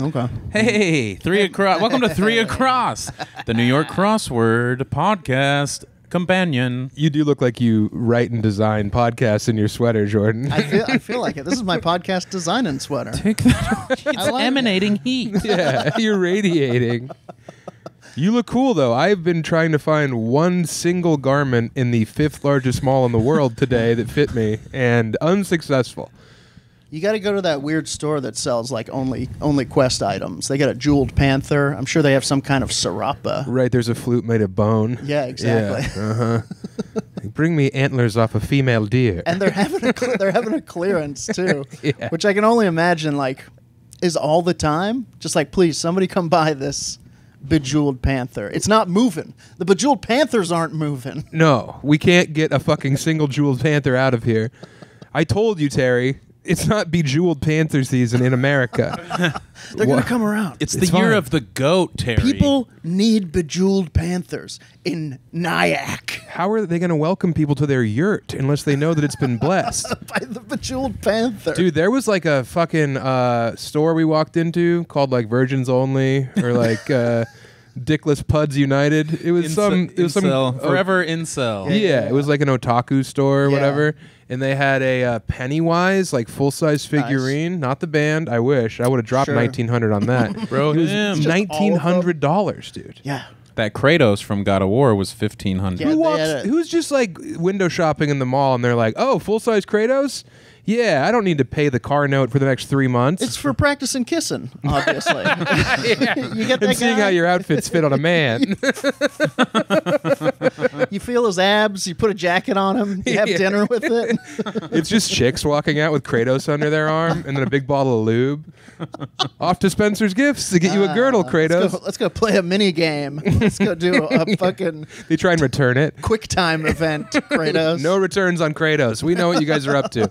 Okay. Hey, three across. Welcome to Three Across, the New York Crossword podcast companion. You do look like you write and design podcasts in your sweater, Jordan. I feel I feel like it. This is my podcast design and sweater. Take that. It's like it. emanating heat. yeah, you're radiating. You look cool though. I've been trying to find one single garment in the fifth largest mall in the world today that fit me, and unsuccessful. You got to go to that weird store that sells like only only Quest items. They got a jeweled panther. I'm sure they have some kind of Serapa. Right, there's a flute made of bone. Yeah, exactly. Uh huh. Bring me antlers off a female deer. And they're having a cl- they're having a clearance too, Yeah. which I can only imagine like is all the time. Just like please, somebody come buy this bejeweled panther. It's not moving. The bejeweled panthers aren't moving. No, we can't get a fucking single jeweled panther out of here. I told you, Terry. It's not bejeweled panther season in America. They're gonna come around. It's, It's the year fine. of the goat, Terry. People need bejeweled panthers in Nyack How are they going to welcome people to their yurt unless they know that it's been blessed? by the bejeweled panther. Dude, there was like a fucking uh, store we walked into called like Virgins Only or like uh, Dickless Puds United. It was Ince- some. It was some. incel. oh, forever incel. yeah, it was like an otaku store or Yeah. whatever, and they had a uh, Pennywise like full size figurine, not the band. I wish I would have dropped Sure. nineteen hundred on that. Bro, it was him. Just all of them? nineteen hundred dollars, dude. Yeah. That Kratos from God of War was fifteen hundred. Yeah, Who walks? a- who's just like window shopping in the mall and they're like, "Oh, full size Kratos." Yeah, I don't need to pay the car note for the next three months. It's for practicing kissing, obviously. you get that and seeing guy, how your outfits fit on a man. you feel his abs, you put a jacket on him, you have Yeah. dinner with it. it's just chicks walking out with Kratos under their arm and then a big bottle of lube. Off to Spencer's Gifts to get you a girdle, Uh, Kratos. Let's go, let's go play a mini game. Let's go do a fucking They try and return it. quick time event, Kratos. No returns on Kratos. We know what you guys are up to.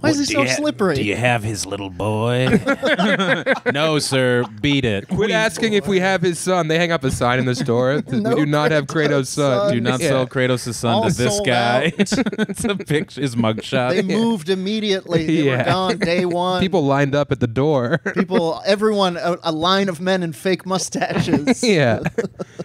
Why is he so slippery? Do you have his little boy? no, sir. Beat it. Quit asking if we have his son. They hang up a sign in the store. No we do not have Kratos' Kratos' son. son. Do not Yeah. sell Kratos' son All to this guy. it's a picture. His mugshot. they moved immediately. They were Yeah. gone day one. People lined up at the door. people, everyone, a, a line of men in fake mustaches. yeah.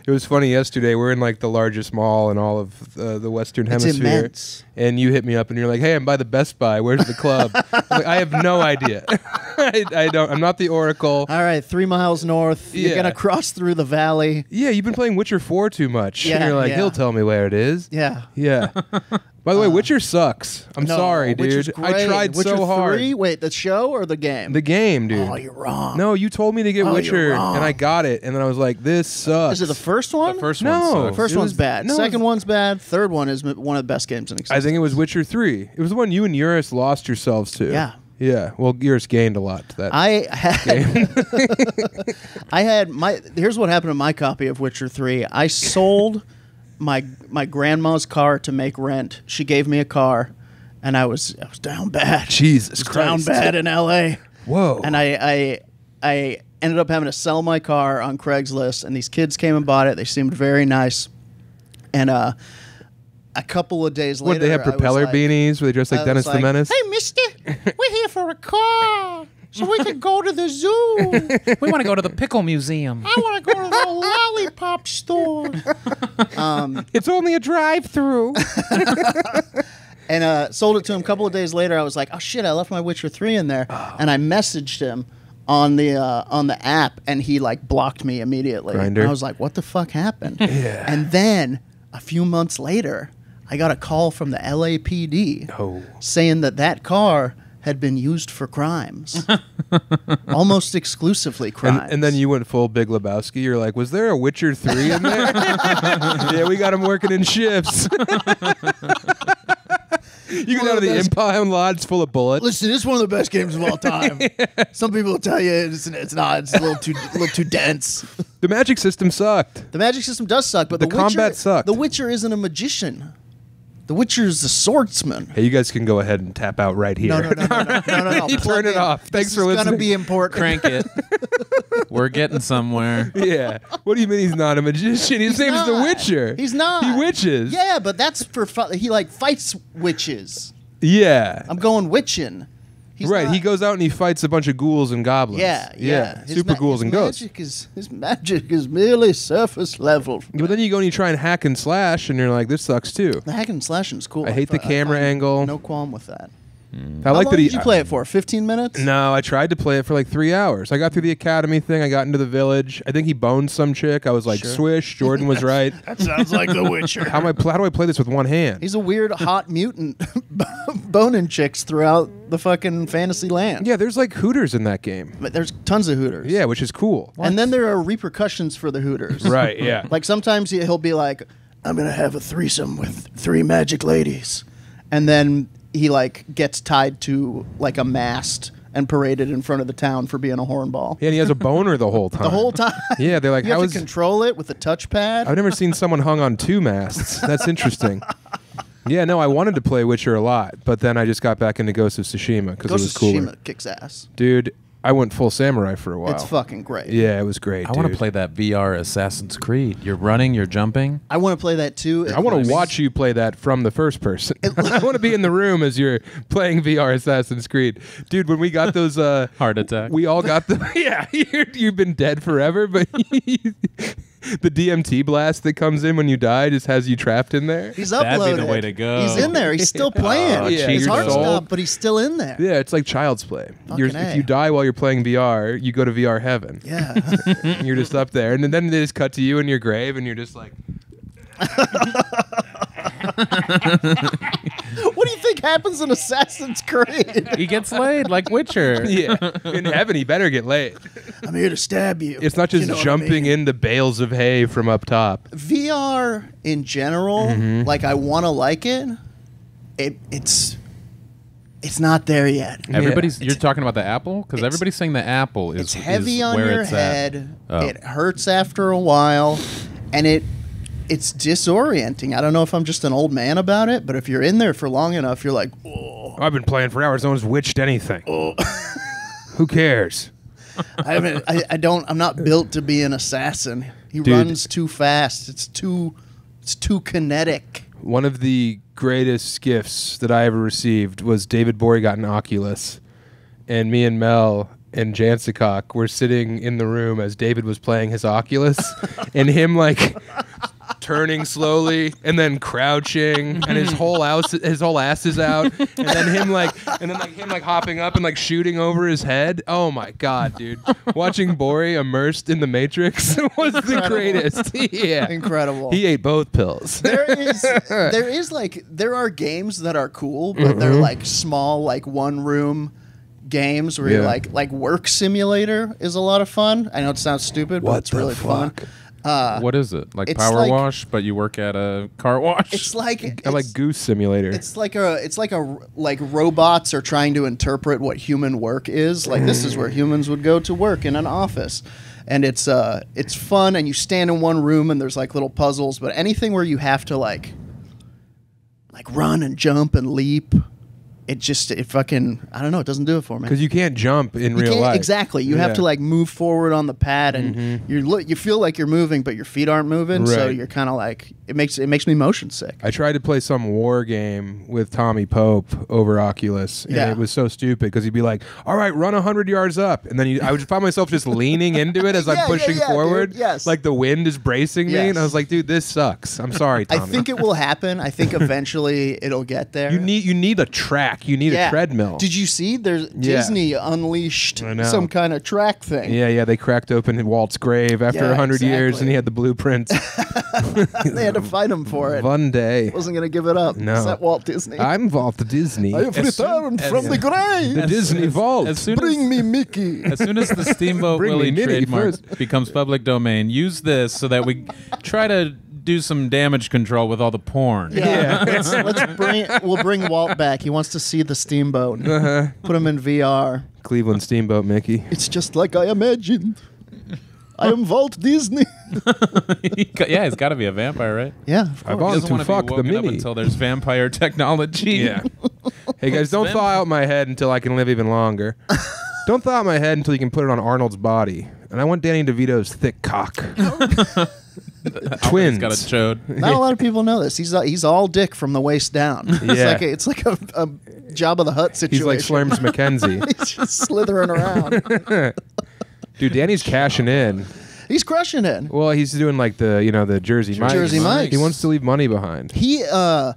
It was funny yesterday. We're in like the largest mall in all of uh, the Western It's Hemisphere. immense. And you hit me up and you're like, "Hey, I'm by the Best Buy. Where's the club?" Like, I have no idea. I, I don't. I'm not the Oracle. All right, three miles north. You're gonna cross through the valley. Yeah, you've been playing Witcher 4 too much. Yeah, you're like, yeah. he'll tell me where it is. Yeah. Yeah. By the way, um, Witcher sucks. I'm No, sorry, Witcher's dude. I great. tried Witcher so hard. 3? Wait, the show or the game? The game, dude. oh, you're wrong. no, you told me to get Oh, you're Witcher, wrong. and I got it, and then I was like, "This sucks." Is it the first one? the first No. one. sucks. First It one's was- bad. no, Second was- one's bad. Third one is m- one of the best games in existence. I existence. think it was Witcher Three. It was the one you and Eurus lost yourselves to. Yeah. Yeah. Well, Eurus gained a lot to that. I had, I had my. Here's what happened to my copy of Witcher Three. I sold my my grandma's car to make rent. She gave me a car, and I was I was down bad. Jesus was down bad in L.A. Whoa. And I, I I ended up having to sell my car on Craigslist, and these kids came and bought it. They seemed very nice, and uh, a couple of days later, what they have propeller like- beanies Were they dressed like Dennis the Menace? Hey, Mister, we're here for a car, so we can go to the zoo. we want to go to the pickle museum. I want to go to the lollipop store. It's only a drive-through. And uh, sold it to him. A couple of days later, I was like, "Oh shit, I left my Witcher three in there," and I messaged him on the uh, on the app, and he like blocked me immediately. Grindr. And I was like, "What the fuck happened?" yeah. And then a few months later, I got a call from the LAPD Oh. saying that that car had been used for crimes, almost exclusively crimes. and then you went full Big Lebowski. You're like, was there a Witcher 3 in there? yeah, we got him working in shifts. you go down to the best- impound lot, it's full of bullets. Listen, it's one of the best games of all time. Some people will tell you it's, it's not. It's a little too a little too dense. The magic system sucked. The magic system does suck, but The the, Witcher, combat sucked. The Witcher isn't a magician. The Witcher's a swordsman. Hey, you guys can go ahead and tap out right here. No, no, no, no, no, no, no. no. You Plug turn it in. off. Thanks this for is listening. gonna be important. Crank it. We're getting somewhere. yeah. What do you mean he's not a magician? His name's The not. Witcher. He's not. He witches. Yeah, but that's for fu- he like fights witches. Yeah. I'm going witching. He's right, not- he goes out and he fights a bunch of ghouls and goblins. Yeah, yeah. His super ghouls and ghosts. Magic is his magic is merely surface level. Yeah, But then you go and you try and hack and slash, and you're like, this sucks too. The hack and slashing is cool. I hate the camera find angle. No qualm with that. I How like long that he. did you play it for? Fifteen minutes? No, I tried to play it for like three hours. I got through the academy thing. I got into the village. I think he boned some chick. I was like, Sure. swish. Jordan was right. That sounds like The Witcher. How am I? Pl- how do I play this with one hand? He's a weird hot mutant boning chicks throughout the fucking fantasy land. yeah, there's like hooters in that game. But there's tons of hooters. Yeah, which is cool. And then there are repercussions for the hooters. Right. Yeah. Like sometimes he- he'll be like, I'm going to have a threesome with three magic ladies. And then he like gets tied to like a mast and paraded in front of the town for being a hornball. Yeah, and he has a boner the whole time. The whole time. Yeah, they're like, you how is? to control it with a touchpad. I've never seen someone hung on two masts. That's interesting. Yeah, no, I wanted to play Witcher a lot, but then I just got back into Ghost of Tsushima because it Ghost was of cooler. Tsushima kicks ass. Dude, I went full samurai for a while. It's fucking great. Yeah, it was great. I want to dude. play that VR Assassin's Creed. You're running, you're jumping. I want to play that too. I want to watch you play that from the first person. I want to be in the room as you're playing VR Assassin's Creed, dude. When we got those, uh, Heart attack. we all got the yeah. You're, you've been dead forever, but the DMT blast that comes in when you die just has you trapped in there. He's uploaded. That'd be the way to go. He's in there. He's still oh, playing. Oh, Yeah, His heart's heart your stopped, but he's still in there. Yeah, it's like child's play. You're, if you die while you're playing VR, you go to VR heaven. Yeah. you're just up there, and then they just cut to you in your grave, and you're just like, what do you think happens in Assassin's Creed? he gets laid like Witcher. yeah. In heaven, he better get laid. I'm here to stab you. It's not just You know what I jumping in the bales of hay from up top. VR in general, Mm-hmm. like I want to like it. It it's it's not there yet. Everybody's. It's- You're talking about the Apple because everybody's saying the Apple is It's heavy is on where your it's at. head. Oh. It hurts after a while, and it it's disorienting. I don't know if I'm just an old man about it, but if you're in there for long enough, you're like, oh, I've been playing for hours. No one's witched anything. Oh. Who cares? I haven't. I, I don't. I'm not built to be an assassin. He Dude. runs too fast. It's too. It's too kinetic. One of the greatest gifts that I ever received was David Bory got an Oculus, and me and Mel and Jansikok were sitting in the room as David was playing his Oculus, and him like turning slowly and then crouching, and his mm-hmm. whole ass his whole ass is out, and then him like and then like him like hopping up and like shooting over his head. Oh my god, dude! Watching bori immersed in the Matrix was the greatest. yeah, Incredible. He ate both pills. there is there is like there are games that are cool, but they're mm-hmm. like small, like one room games where you're like like work simulator is a lot of fun. I know it sounds stupid, but it's the really fun. Fuck? what is it? Like power like- wash, but you work at a car wash. It's like I like Goose Simulator. It's like a it's like a like robots are trying to interpret what human work is. Like this is where humans would go to work in an office. And it's uh it's fun and you stand in one room and there's like little puzzles, but anything where you have to like like run and jump and leap, it just it fucking I don't know, it doesn't do it for me. Because you can't jump in You real life. Exactly. You have to like move forward on the pad, and mm-hmm. you lo- you feel like you're moving, but your feet aren't moving. So you're kind of like it makes it makes me motion sick. I tried to play some war game with Tommy Pope over Oculus, and Yeah. it was so stupid because he'd be like, "All right, run hundred yards up," and then you, I would find myself just leaning into it as Yeah, I'm pushing yeah, dude. forward. Yes. like the wind is bracing me, Yes. and I was like, "Dude, this sucks." I'm sorry, I think it will happen. I think eventually it'll get there. you need you need a track. You need yeah. a treadmill. Did you see? There's Yeah. Disney unleashed some kind of track thing. yeah, yeah, they cracked open Walt's grave after a Yeah, hundred years, and he had the blueprints. they had to fight him for it. One day, Wasn't gonna give it up. No. Is that Walt Disney? I'm Walt Disney. I have As soon- returned as- from the grave. the Disney Vault. as soon Bring as, me Mickey. as soon as the Steamboat Bring Willie trademark becomes public domain, use this so that we try to do some damage control with all the porn. Yeah, let's, let's bring. We'll bring Walt back. He wants to see the steamboat. Uh-huh. Put him in VR. Cleveland Steamboat Mickey. It's just like I imagined. I am Walt Disney. yeah, he's got to be a vampire, right? Yeah, of I course. want Doesn't to wanna be fuck the woken up mini. until there's vampire technology. Yeah. hey guys, don't thaw out my head until I can live even longer. don't thaw out my head until you can put it on Arnold's body. And I want Danny DeVito's thick cock. Twins. Got a chode. Not a lot of people know this. He's uh, he's all dick from the waist down. It's Yeah. like a, it's like a, a Jabba the Hutt He's situation. like Slurms McKenzie. He's just slithering around. Dude, Danny's cashing in. He's crushing it. Well, he's doing like the you know the Jersey Mike's. Jersey Mike's. He wants to leave money behind. He uh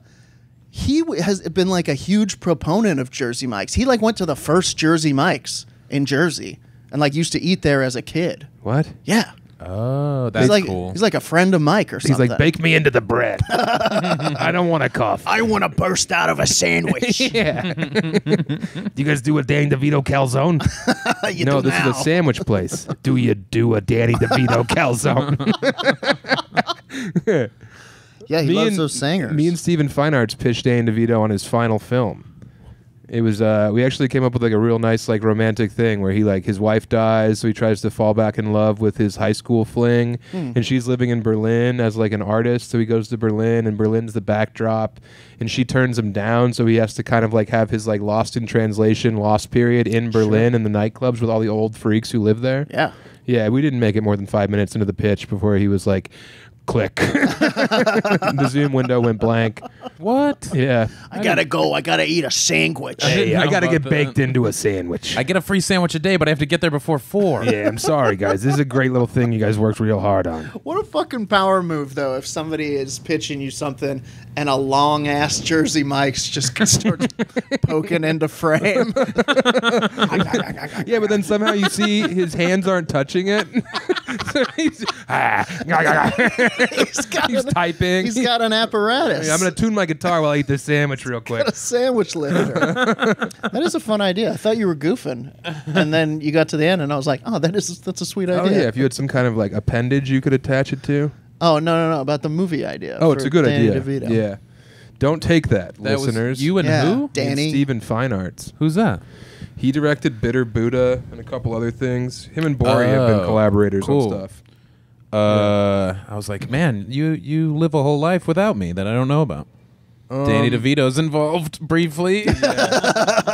he w- has been like a huge proponent of Jersey Mike's. He like went to the first Jersey Mike's in Jersey and like used to eat there as a kid. What? Yeah. Oh, that's he's like cool. he's like a friend of Mike or something. He's like, bake me into the bread. I don't want to cough. I want to burst out of a sandwich. Yeah. do you guys do a Danny DeVito calzone? You no, do this now. is a sandwich place. do you do a Danny DeVito calzone? Yeah, he me loves and, those singers. Me and Steven Feinartz pitched Danny DeVito on his final film. It was uh we actually came up with like a real nice like romantic thing where he like his wife dies, so he tries to fall back in love with his high school fling, Hmm. and she's living in Berlin as like an artist, so he goes to Berlin and Berlin's the backdrop, and she turns him down, so he has to kind of like have his like lost in translation, lost period in Berlin in the nightclubs with all the old freaks who live there. yeah. Yeah, we didn't make it more than five minutes into the pitch before he was like, click. the Zoom window went blank. what? Yeah. I gotta go. I gotta eat a sandwich. Hey, I know got to get that. baked into a sandwich. I get a free sandwich a day, but I have to get there before four. yeah, I'm sorry, guys. This is a great little thing you guys worked real hard on. What a fucking power move, though, if somebody is pitching you something and a long ass Jersey Mike's just starts poking into frame. Yeah, but then somehow you see his hands aren't touching it. so he's, ah, he's got, he's an, typing. he's got an apparatus. I'm going to tune my guitar while I eat this sandwich real quick. a sandwich lifter. that is a fun idea. I thought you were goofing, and then you got to the end, and I was like, "Oh, that is that's a sweet idea. Oh, idea." yeah. If you had some kind of like appendage you could attach it to. Oh no no no about the movie idea. Oh, it's a good Danny idea. DeVito. Yeah. Don't take that, That listeners. was you and Yeah. who? Dan- Danny. Stephen Arts. Who's that? He directed Bitter Buddha and a couple other things. Him and Bori have been Oh, collaborators cool. on stuff. Uh, I was like, man, you you live a whole life without me that I don't know about. Danny Um, DeVito's involved briefly.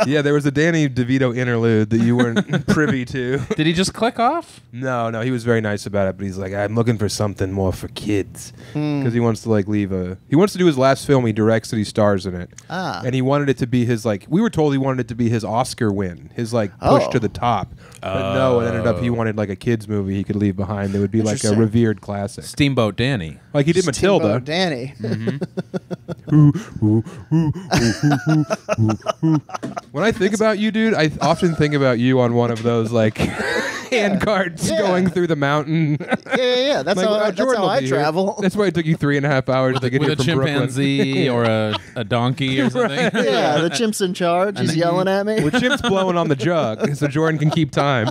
yeah, there was a Danny DeVito interlude that you weren't privy to. Did he just click off? No, no, he was very nice about it, but he's like, I'm looking for something more for kids because he wants to like leave a. He wants to do his last film. He directs it. He stars in it. Ah. and he wanted it to be his like. We were told he wanted it to be his Oscar win, his like push Oh. to the top. But no, it ended up he wanted like a kids movie he could leave behind. That would be like a revered classic, Steamboat Danny. Like he did Steamboat Matilda. Danny. When I think about you, dude, I often think about you on one of those like hand carts Yeah. going through the mountain. yeah, yeah, yeah. That's Like, how, uh, I, that's Jordan how will I be here. travel. That's why it took you three and a half hours to get With here a from chimpanzee Brooklyn. or a, a donkey or something. yeah, the chimp's in charge. He's yelling at me. With Chip's blowing on the jug, so Jordan can keep time.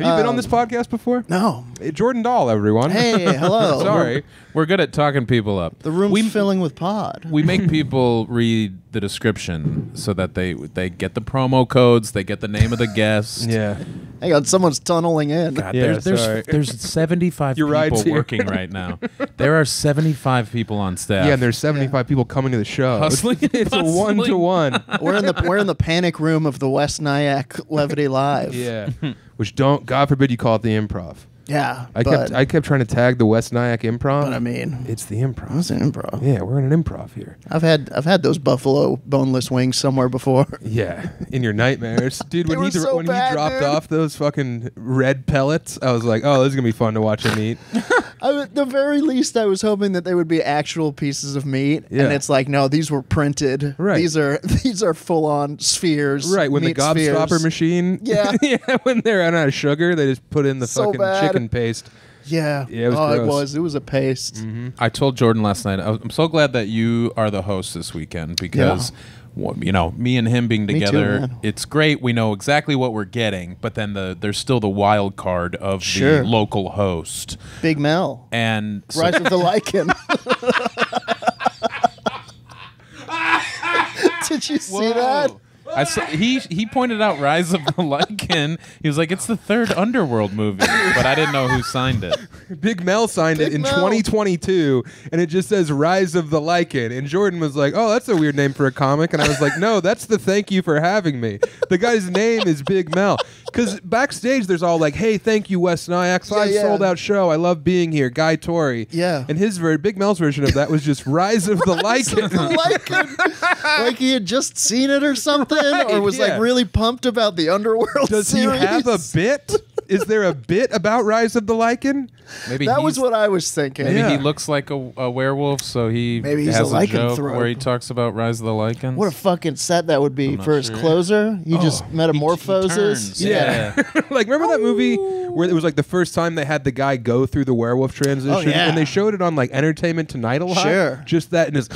Ooh, ooh. Have you been on this podcast before? no. Uh, Jordan Doll, everyone. Hey, hello. Sorry. We're good at talking people up. The room's we, filling with pod. we make people read the description so that they they get the promo codes, they get the name of the guest. Yeah. Hang on, someone's tunneling in. God, Yeah, there's there's, sorry. there's 75 Your people working right now. There are 75 people on staff. Yeah, and there's 75 people coming to the show. Hustling and It's a one to one. We're in the we're in the panic room of the West Nyack Levity Live. Yeah. Which don't, God forbid you call it the improv. Yeah. I but, kept I kept trying to tag the West Nyack improv. but I mean, it's the improv. it's an improv. Yeah, we're in an improv here. I've had I've had those buffalo boneless wings somewhere before. Yeah, in your nightmares, dude. When he so when bad, he dropped dude. off those fucking red pellets, I was like, oh, this is gonna be fun to watch him eat. I, at the very least, I was hoping that they would be actual pieces of meat, Yeah. and it's like, no, these were printed. Right. These are these are full on spheres. right when the gobstopper spheres. machine, Yeah. yeah, when they're out of sugar, they just put in the So fucking bad. chicken paste. Yeah. Yeah, it oh, was oh, it gross. was. It was a paste. Mm-hmm. I told Jordan last night. I was- I'm so glad that you are the host this weekend because, wha- you know, me and him being too, together, man. it's great. We know exactly what we're getting, but then the there's still the wild card of Sure. the local host. Big Mel. And so, Rise of the Lycan. Did you see that? I saw, he he pointed out Rise of the Lycan. He was like, "It's the third Underworld movie," but I didn't know who signed it. Big Mel signed it in Mel. 2022, and it just says Rise of the Lycan. And Jordan was like, "Oh, that's a weird name for a comic," and I was like, "No, that's the thank you for having me." The guy's name is Big Mel. Because backstage, there's all like, "Hey, thank you, West Nyack. Five yeah. sold out show. I love being here." Guy Torry. Yeah. And his ver- Big Mel's version of that was just Rise of the Lycan. like, like he had just seen it or something, or was yeah. like really pumped about the Underworld Does he series. have a bit? Is there a bit about Rise of the Lycan? Maybe That was he's- what I was thinking. Maybe Yeah. he looks like a, a werewolf, so he Maybe he's has a a, lycanthrope. joke where he talks about Rise of the Lycans. What a fucking set that would be not for his sure. closer. He just He- he metamorphoses. turns. Yeah. like remember that movie where it was like the first time they had the guy go through the werewolf transition Oh, yeah. and they showed it on like Entertainment Tonight a lot. Sure. Just that and his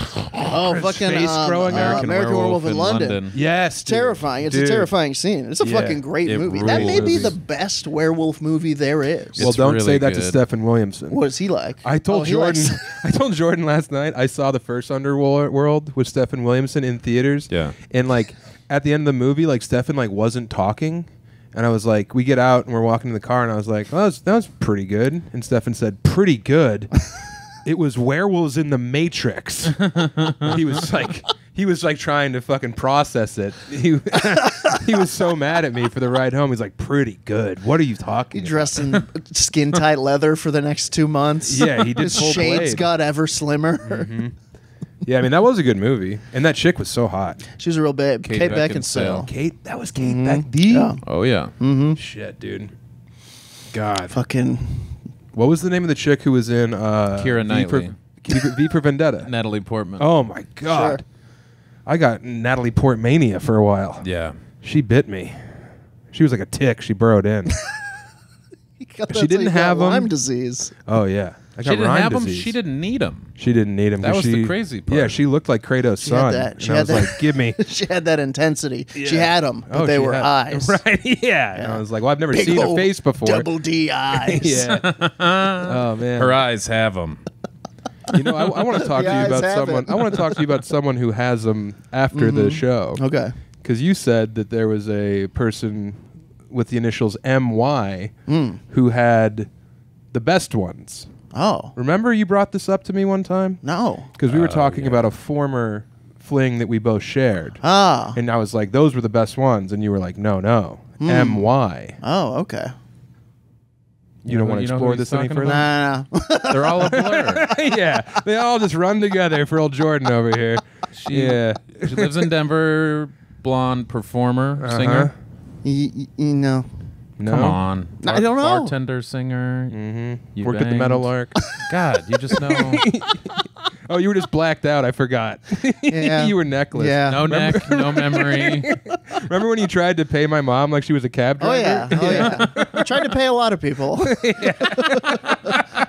Oh, his fucking face um, growing uh, out. American, Werewolf, in London. Yes, dude. Terrifying. It's Dude. a terrifying scene. It's a Yeah. fucking great It movie. That may be rules. the best werewolf movie there is. Well, It's don't really say that to good. Stephen Williamson. what is he like? I told Oh, he Jordan. likes- I told Jordan last night. I saw the first Underworld with Stephen Williamson in theaters. Yeah. and like at the end of the movie, like Stephen like wasn't talking, and I was like, we get out and we're walking in the car, and I was like, oh, that was, that was pretty good. And Stephen said, pretty good. it was werewolves in the Matrix. he was like. He was like trying to fucking process it. He, he was so mad at me for the ride home. He's like, "Pretty good. What are you talking?" He about?" dressed in skin tight leather for the next two months. Yeah, he did His full shades blade. got ever slimmer. Yeah, I mean that was a good movie, and that chick was so hot. She was a real babe. Kate Kate, Beckinsale. Beckinsale. Kate, that was Kate Mhm. Beck. The Yeah. Oh yeah. Mm-hmm. shit, dude. God, Fucking. what was the name of the chick who was in uh, Keira V for, Knightley. V for, v for Vendetta? Natalie Portman. Oh my god, Sure. I got Natalie Portmania for a while. Yeah. She bit me. She was like a tick. She burrowed in. That's She didn't how you got have 'em. Lyme disease. oh yeah, I She didn't Lyme have him. disease. She didn't need them. She didn't need him. That 'cause was the crazy part. Yeah, she looked like Kratos' She had son. that. And She I had was that. like, "Give me." she had that intensity. She Yeah. had them, but Oh, they she were had- eyes. Right? Yeah. And I was like, "Well, I've never Big seen her ol' face before." Double D eyes. yeah. oh man. Her eyes have him. You know, I, I want to talk to you about someone. I want to talk to you about someone who has them after the show. Okay. Because you said that there was a person with the initials MY Mm. who had the best ones. Oh Remember, you brought this up to me one time no. because we were Oh, talking yeah. about a former fling that we both shared, Ah. and I was like, "Those were the best ones," and you were like, "No, no, MY." Oh okay. You don't know- want to you know who explore this any further? Nah, nah, nah. They're all a blur. yeah, they all just run together for old Jordan over here. She, yeah. She lives in Denver. Blonde performer, Uh-huh. singer. Y- y- you know. No. Come on. I don't know. Bartender, singer. Mm-hmm. You Worked at the Metal banged. God, you just know. oh, you were just blacked out. I forgot. Yeah. you were necklace. Yeah. No neck, no memory. Remember when you tried to pay my mom like she was a cab oh, driver? Oh driver? yeah. Oh yeah. I tried to pay a lot of people.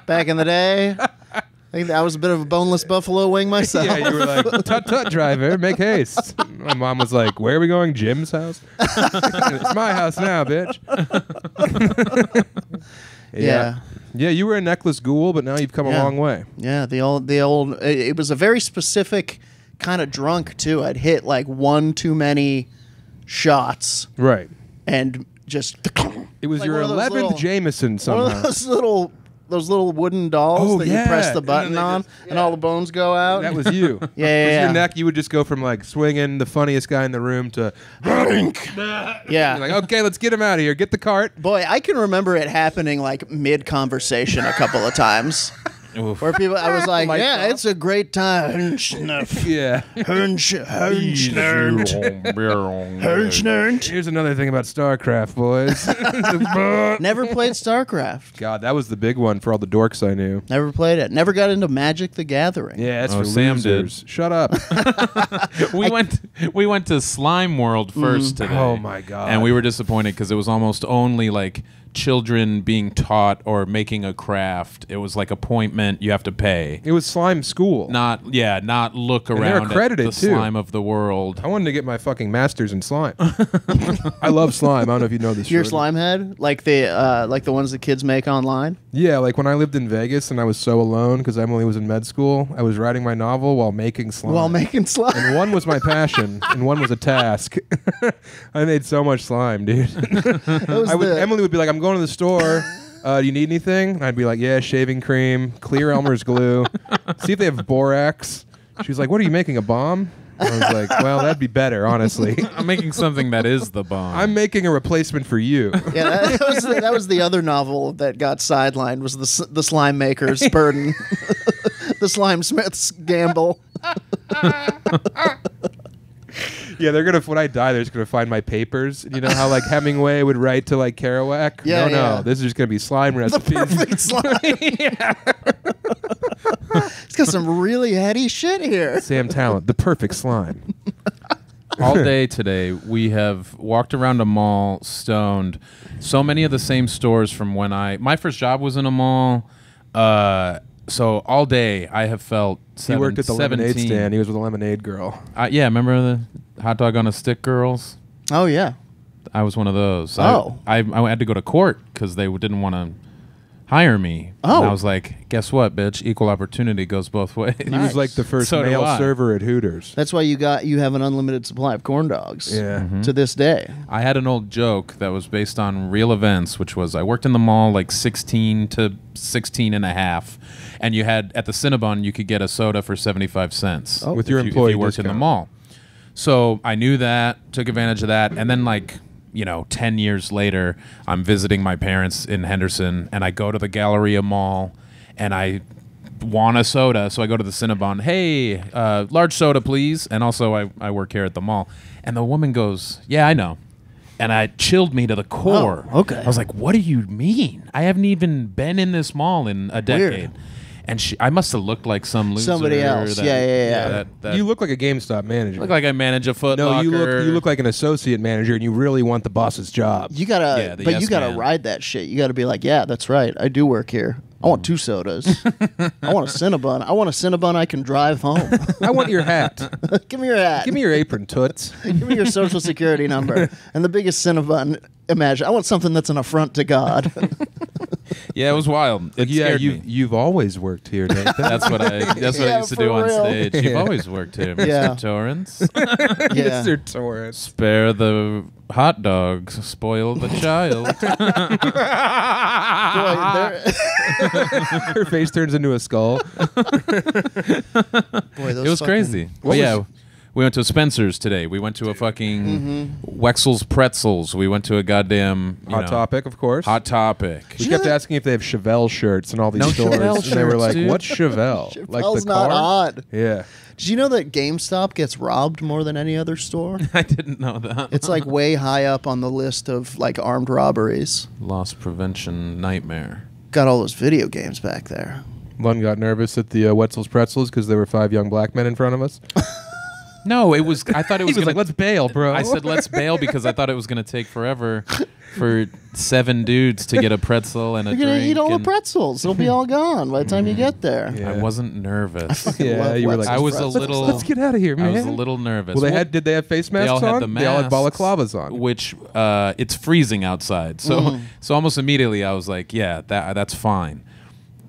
Back in the day. I think I was a bit of a boneless buffalo wing myself. yeah, you were like, tut tut driver, make haste. My mom was like, Where are we going? Jim's house? it's my house now, bitch. Yeah. Yeah, you were a necklace ghoul, but now you've come a long way. Yeah, the old, the old. It, it was a very specific kind of drunk too. I'd hit like one too many shots Right. and just It was Like your one of those 11th little- Jameson one somehow. of those little, those little wooden dolls Oh, that yeah. you press the And then button they on, just- and all the bones go out. That was you. Yeah, yeah, 'Cause yeah. Your neck, you would just go from like swinging the funniest guy in the room to yeah. You're like, okay, let's get him out of here. Get the cart. Boy, I can remember it happening like mid conversation a couple of times. Oof. Where people, I was like, Lights yeah, off. it's a great time. Snuff. Yeah. Hunch, hunch, nerd. Hunch, nerd. Here's another thing about StarCraft, boys. Never played StarCraft. God, that was the big one for all the dorks I knew. Never played it. Never got into Magic the Gathering. Yeah, that's Oh, for Sam did. Shut up. we went we went to Slime World first mm-hmm. today. Oh, my God. And we were disappointed because it was almost only like children being taught or making a craft. It was like appointment. You have to pay. It was slime school. Not yeah, not look they're around at accredited, the too. slime of the world. I wanted to get my fucking master's in slime. I love slime. I don't know if you know this. Your slime head, like the uh, like the ones that kids make online. Yeah, like when I lived in Vegas and I was so alone because Emily was in med school, I was writing my novel while making slime. While making slime. and one was my passion, and one was a task. I made so much slime, dude. I would, the- Emily would be like, "I'm going to the store. Uh, do you need anything?" And I'd be like, "Yeah, shaving cream, clear Elmer's glue. See if they have borax." She was like, "What are you making? A bomb?" I was like, "Well, that'd be better, honestly." I'm making something that is the bomb. I'm making a replacement for you. Yeah, that, that was the, that was the other novel that got sidelined. Was the s- the slime maker's burden, the slime smith's gamble. yeah, they're gonna when I die, they're just gonna find my papers. You know how like Hemingway would write to like Kerouac. Yeah, no, no, yeah. this is just gonna be slime recipes. The recipes. perfect slime. It's got some really heady shit here. Sam Tallent, the perfect slime. All day today, we have walked around a mall stoned. So many of the same stores from when I my first job was in a mall. Uh, so all day I have felt. He Seven, worked at the lemonade stand. He was with a lemonade girl. Uh, yeah, remember the hot dog on a stick girls? Oh yeah. I was one of those. Oh. I, I, I had to go to court because they didn't want to hire me. Oh. And I was like, guess what, bitch? Equal opportunity goes both ways. He was like the first So male server at Hooters. That's why you got you have an unlimited supply of corn dogs. Yeah. Mm-hmm. To this day. I had an old joke that was based on real events, which was I worked in the mall like 16 to 16 and a half. And you had at the Cinnabon, you could get a soda for 75 cents. Oh. With your you- employee you worked in the discount. mall. So I knew that, took advantage of that, and then like you know, ten years later, I'm visiting my parents in Henderson, and I go to the Galleria Mall, and I want a soda, so I go to the Cinnabon. Hey, uh, large soda, please. And also, I I work here at the mall, and the woman goes, Yeah, I know. And I chilled me to the core. Oh, okay. I was like, "What do you mean? I haven't even been in this mall in a decade." And she, I must have looked like some loser. Somebody else. that- Yeah, yeah, yeah. That, that you look like a GameStop manager. look like I manage a Foot no, Locker. you look you look like an associate manager, and you really want the boss's job. You gotta, Yeah, the but yes you gotta man. ride that shit. You gotta be like, yeah, that's right. I do work here. I want two sodas. I want a Cinnabon. I want a Cinnabon I can drive home. I want your hat. Give me your hat. Give me your apron, toots. Give me your social security number and the biggest Cinnabon. Imagine. I want something that's an affront to God. Yeah, it was wild. It yeah, scared you me. you've always worked here, Nathan. That's what I. That's what I used to for do on stage. You've always worked here, Mr. Yeah. Torrance. yeah. Mr. Torrance. Spare the hot dogs, spoil the child. Boy, Her face turns into a skull. boy, those it was crazy. What But was- yeah, we went to Spencer's today. We went to a fucking Mm-hmm. Wetzel's Pretzels. We went to a goddamn you Hot know, topic, of course. Hot topic. we kept that- asking if they have Chevelle shirts in all these No stores, Chevelle and they were like, dude. "What's Chevelle? like the not car?" odd. Yeah. Did you know that GameStop gets robbed more than any other store? I didn't know that. It's like way high up on the list of like armed robberies. loss prevention nightmare. Got all those video games back there. One got nervous at the uh, Wetzel's Pretzels because there were five young black men in front of us. No, it was. I thought it He was, was gonna, like, "Let's bail, bro." I said let's bail because I thought it was going to take forever for seven dudes to get a pretzel and a You're gonna drink. eat all the pretzels. It'll be all gone by the time you get there. Yeah. I wasn't nervous. I Yeah, you were like, I was a Wetzel's little. pretzels. Let's get out of here, I was a little nervous. well, they Well, had. Did they have face masks they all had on? the They all had balaclavas on. which uh, it's freezing outside. So Mm. so almost immediately I was like, yeah, that that's fine.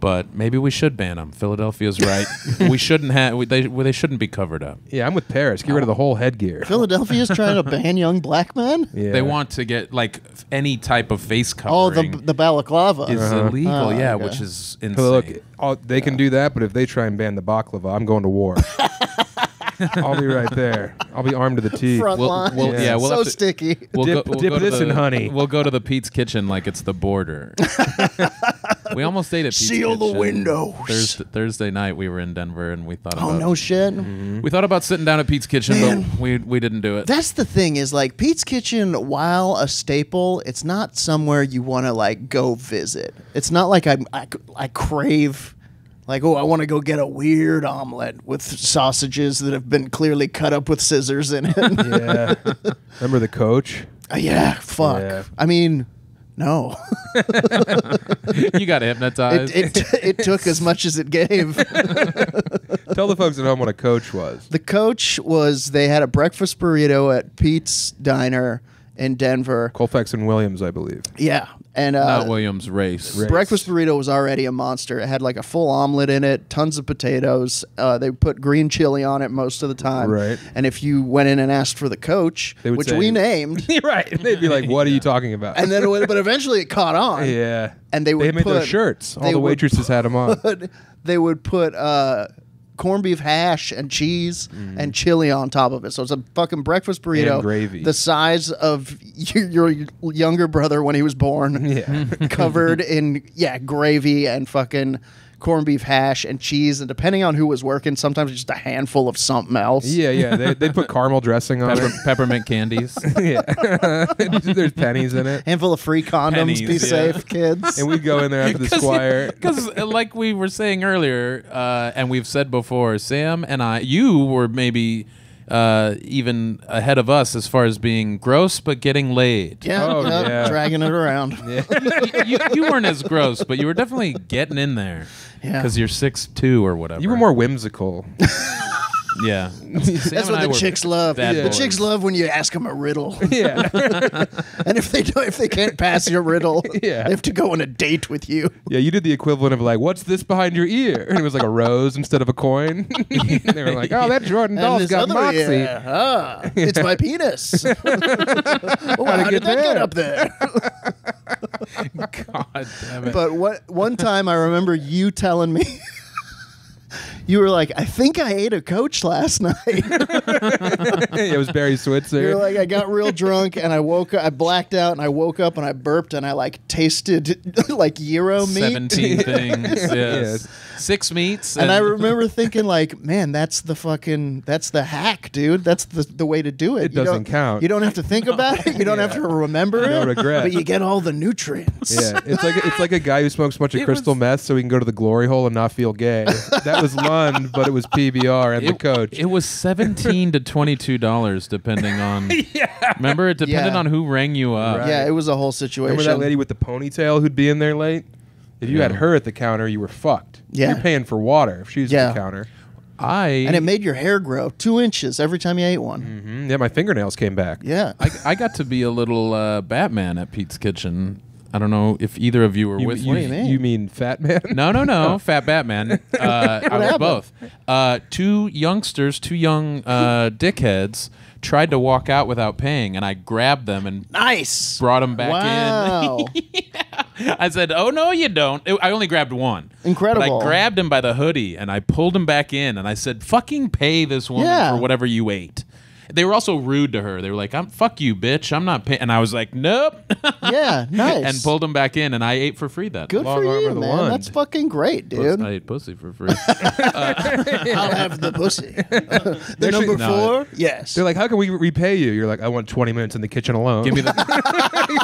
But maybe we should ban them. Philadelphia's right. we shouldn't have. We, they well, they shouldn't be covered up. yeah, I'm with Paris. Get rid of the whole headgear. Philadelphia's trying to ban young black men. Yeah. They want to get like any type of face Oh, covering. the the balaclava. is Uh-huh. illegal. Oh, yeah, okay. which is insane. But look, all, they can do that, but if they try and ban the baklava, I'm going to war. I'll be right there. I'll be armed to the teeth. Front We'll- line. we'll- yeah, we'll so have to- sticky. We'll Dip- go, we'll dip to this the, in honey. We'll go to the Pete's Kitchen like it's the border. We almost ate at Pete's Seal the Kitchen. windows. Thursday, Thursday night we were in Denver and we thought Oh about no shit. we thought about sitting down at Pete's Kitchen, Man. but we we didn't do it. That's the thing is like Pete's Kitchen, while a staple, it's not somewhere you want to like go visit. It's not like I I, I crave like oh I want to go get a weird omelet with sausages that have been clearly cut up with scissors in it. yeah. Remember the coach? Uh, yeah, fuck. Yeah. I mean, No, you got hypnotized. it, it it took as much as it gave. Tell the folks at home what a coach was. The coach was they had a breakfast burrito at Pete's Diner in Denver. Colfax and Williams, I believe. Yeah, and uh, Not Williams race. Ra- breakfast burrito was already a monster. It had like a full omelet in it, tons of potatoes. Uh, they put green chili on it most of the time. Right. And if you went in and asked for the coach, which say- we named, right. They'd be like, "What are you talking about?" and then it would- but eventually it caught on. yeah. And they would made those put- shirts. All the would waitresses had them on. They would put uh, corned beef hash and cheese and chili on top of it. So it's a fucking breakfast burrito, Mm. And gravy. the size of your, your younger brother when he was born. Yeah. covered in yeah gravy and fucking corned beef hash and cheese, and depending on who was working, sometimes just a handful of something else. Yeah, yeah. They, they'd put caramel dressing on Pepper, it. peppermint candies. yeah. There's pennies in it. Handful of free condoms. Pennies, be yeah. safe, kids. And we'd go in there after the squire. Because, like we were saying earlier, uh, and we've said before, Sam and I, you were maybe uh, even ahead of us as far as being gross but getting laid. yeah, Oh, yeah, yeah. dragging it around. you, you weren't as gross, but you were definitely getting in there. Yeah. Because you're six two or whatever. You were more whimsical. Yeah. That's what the chicks love. bad The boys. chicks love when you ask them a riddle, yeah. and if they don't, if they can't pass your riddle, Yeah. they have to go on a date with you. Yeah, you did the equivalent of like, what's this behind your ear? And it was like a rose instead of a coin. they were like, oh, that Jordan And doll's this got other moxie. ear, ah, it's my penis. oh, how get did that there? get up there? God damn it. But what one time I remember you telling me you were like, I think I ate a coach last night. it was Barry Switzer. You're like, I got real drunk and I woke up, I blacked out and I woke up and I burped and I like tasted like gyro meat. 17 things. Yes. Yes. Six meats. And I remember thinking, like, man, that's the fucking, that's the hack, dude. That's the, the way to do it. It You doesn't count. You don't have to think about it. You don't have to remember No it. regret. But you get all the nutrients. yeah, it's like it's like a guy who smokes a bunch of It crystal meth so he can go to the glory hole and not feel gay. that was Lund, but it was PBR and the coach. It was seventeen to twenty-two dollars, depending on. yeah. Remember, it depended Yeah. on who rang you up. Right. Yeah, it was a whole situation. Remember that lady with the ponytail who'd be in there late? If you had her at the counter, you were fucked. Yeah. You're paying for water if she's Yeah. at the counter. I and it made your hair grow two inches every time you ate one. hmm Yeah, my fingernails came back. Yeah. I, I got to be a little uh, Batman at Pete's Kitchen. I don't know if either of you were You, with you, What you mean? mean Fat Man? No, no, no. Fat Batman. Uh, I was happened? both. Uh, two youngsters, two young uh, dickheads, tried to walk out without paying, and I grabbed them and nice. brought them back wow. in. I said, "Oh no, you don't." It- I only grabbed one. Incredible. But I grabbed him by the hoodie and I pulled him back in, and I said, "Fucking pay this woman Yeah. for whatever you ate." They were also rude to her. They were like, "I'm fuck you, bitch. I'm not paying." And I was like, "Nope," yeah, nice. and pulled them back in, and I ate for free that. Good Long for you, man. Lund. That's fucking great, dude. I ate pussy for free. Uh, I'll have the pussy. the Actually- number No. four? Yes. They're like, how can we repay you? You're like, I want 20 minutes in the kitchen alone. Give me the Give me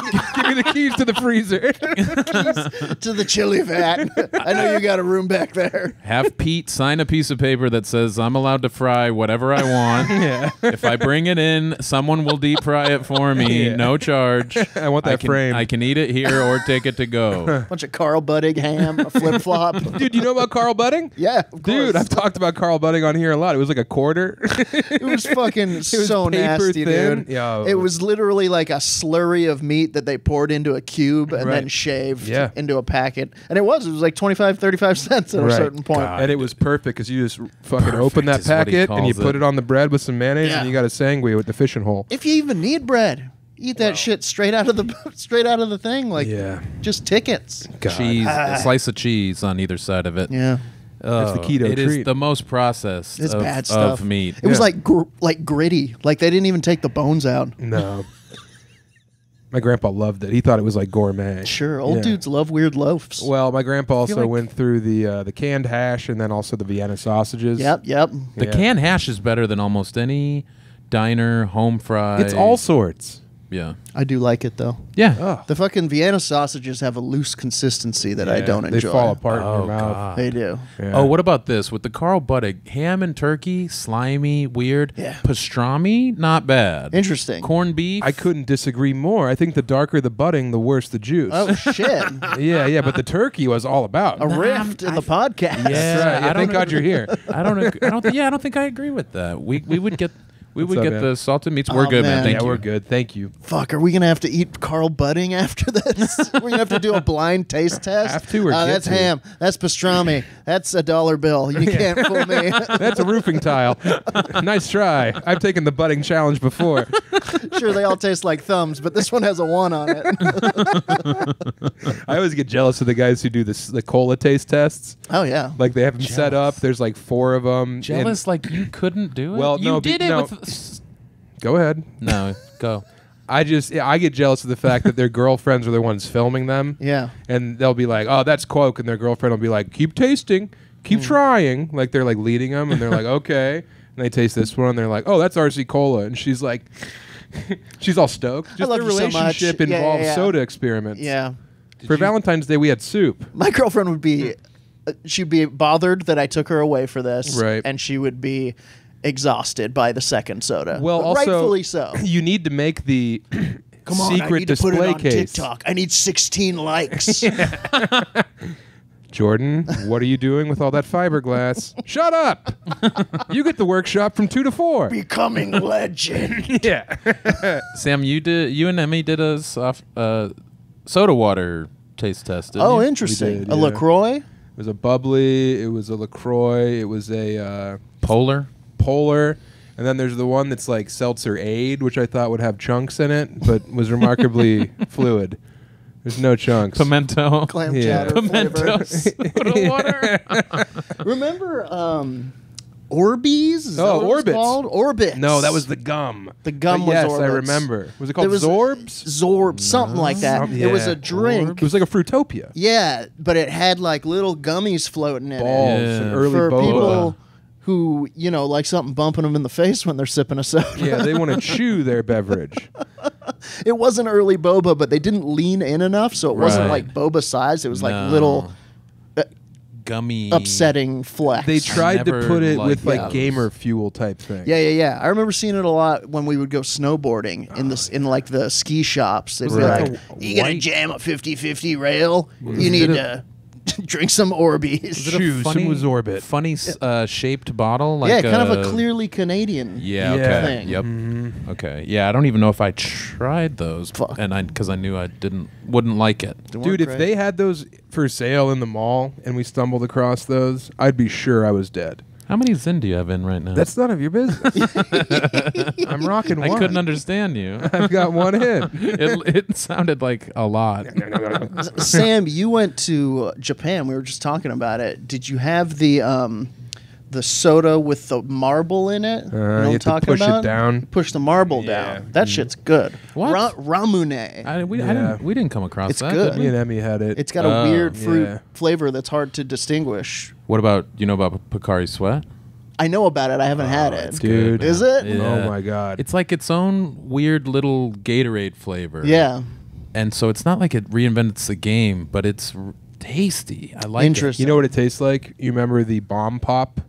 the keys to the freezer. to the chili vat. I know you got a room back there. have Pete sign a piece of paper that says I'm allowed to fry whatever I want. yeah. If I bring it in, someone will deep fry it for me, Yeah. no charge. I want that can, framed. I can eat it here or take it to go. Bunch of Carl Buddig ham, a flip flop. Dude, you know about Carl Buddig? Yeah, of Dude. I've talked about Carl Buddig on here a lot. It was like a quarter. it was fucking was so paper nasty, thin. dude. Yo. It was literally like a slurry of meat that they poured into a cube and then Right. shaved Yeah. into a packet. And it was, it was like 25, 35 cents at a certain point. God. and it was perfect because you just fucking open that packet and you calls put it. it on the bread with some mayonnaise Yeah. and you got a sanguine with the fishing hole. If you even need bread, eat that shit straight out of the straight out of the thing, like Yeah. just tickets. God. Cheese, a ah. slice of cheese on either side of it. Yeah, That's the keto uh, It is treat. the most processed it's of, bad stuff. of meat. It was like gr- like gritty. Like they didn't even take the bones out. No. my grandpa loved it. He thought it was like gourmet. Sure, old Yeah. dudes love weird loaves. Well, my grandpa also like- went through the uh, the canned hash and then also the Vienna sausages. Yep, yep. The Yeah. canned hash is better than almost any diner home fry. It's all sorts. Yeah. I do like it though. Yeah. Oh, The fucking Vienna sausages have a loose consistency that I don't They enjoy. fall apart in Oh, your mouth. God. They do. Yeah. Oh, what about this with the Carl Buddig ham and turkey, slimy, weird. Yeah. Pastrami, not bad. Interesting. Corned beef. I couldn't disagree more. I think the darker the Buddig, the worse the juice. Oh shit! yeah, yeah, but the turkey was all about. A rift in the podcast. Yeah. That's right. Yeah, I thank don't- God you're here. I don't. Ag- I don't. Yeah, I don't think I agree with that. We we would get we What's would up, get man? the salted meats. We're Oh, good, man. man. Thank yeah, you. we're good. Thank you. Fuck, are we gonna have to eat Carl Buddig after this? we're gonna have to do a blind taste test. Have to or Uh, get that's to? ham. That's pastrami. That's a dollar bill. You can't fool me. That's a roofing tile. nice try. I've taken the Buddig challenge before. sure, they all taste like thumbs, but this one has a one on it. I always get jealous of the guys who do this, the cola taste tests. oh yeah. Like they have them set up. There's like four of them. Jealous, like you couldn't do it. Well, you no, be- did it no. with. Go ahead. No, go. I just yeah, I get jealous of the fact that their girlfriends are the ones filming them. Yeah. And they'll be like, "Oh, that's Coke," and their girlfriend will be like, "Keep tasting, keep Hmm. trying." Like they're like leading them, and they're like, "Okay." And they taste this one, and they're like, "Oh, that's RC Cola," and she's like, she's all stoked. Just love their you so much. relationship Yeah, yeah, involves yeah. soda experiments. Yeah. For Valentine's Day, we had soup. My girlfriend would be, uh, she'd be bothered that I took her away for this, Right. And she would be exhausted by the second soda. Well, also, rightfully so. You need to make the Come on, secret I need to display put it on case. TikTok. I need 16 likes. Jordan, what are you doing with all that fiberglass? Shut up! you get the workshop from two to four. Becoming legend. Yeah. Sam, you did. You and Emmy did a soft uh, soda water taste test. Didn't Oh, you? interesting. did, a yeah. LaCroix? It was a bubbly. It was a LaCroix. It was a uh, Polar. Polar, and then there's the one that's like Seltzer Aid, which I thought would have chunks in it, but was remarkably fluid. There's no chunks. Pimento. Clam Yeah. chowder Pimento flavor. soda water. Remember um, Orbeez? Is that Oh, what it was Orbits. called? Orbits. no, that was the gum. The gum But was yes, I Orbits. remember. Was it There called was- Zorbs? Zorb, something like that. Some- It was yeah. a drink. It was like a Fruitopia. Yeah, but it had like little gummies floating in Balls it Yeah. and early for boba. people who you know like something bumping them in the face when they're sipping a soda. Yeah, they want to chew their beverage. it wasn't early boba, but they didn't lean in enough, so it wasn't like boba size. It was like No. little uh, Gummy. upsetting flex. They tried to put it with like those. gamer fuel type thing. Yeah, yeah, yeah. I remember seeing it a lot when we would go snowboarding in this ah. in like the ski shops. They'd be Right. like, "You gonna jam a 50-50 rail? You need to drink some Orbeez." Is it a Choose some funny, uh, shaped bottle? Like yeah, kind of a clearly Canadian. Yeah. Yeah. Okay. thing. Yep. Okay. Yeah. I don't even know if I tried those, Fuck. and I because I knew I didn't wouldn't like it. They weren't Dude, if great. they had those for sale in the mall and we stumbled across those, I'd be sure I was dead. How many Zyn do you have in right now? That's none of your business. I'm rocking I one. couldn't understand you. I've got one in. it, it sounded like a lot. Sam, you went to Japan. We were just talking about it. Did you have the um, the soda with the marble in it? Uh, you know you what I'm have to talking push it about? down. Push the marble Yeah. down. That shit's good. What? Ra- ramune. I, we, I Yeah. didn't. We didn't come across It's that. good. Me we? and Emmy had it. it's got a Oh, weird fruit yeah. flavor that's hard to distinguish. What about you know about Pocari Sweat? I know about it. I haven't had it. it's Dude. good, Is it? Yeah. Oh my god. It's like its own weird little Gatorade flavor. Yeah. and so it's not like it reinvents the game, but it's r- tasty. I like Interesting. you know what it tastes like? You remember the bomb pop?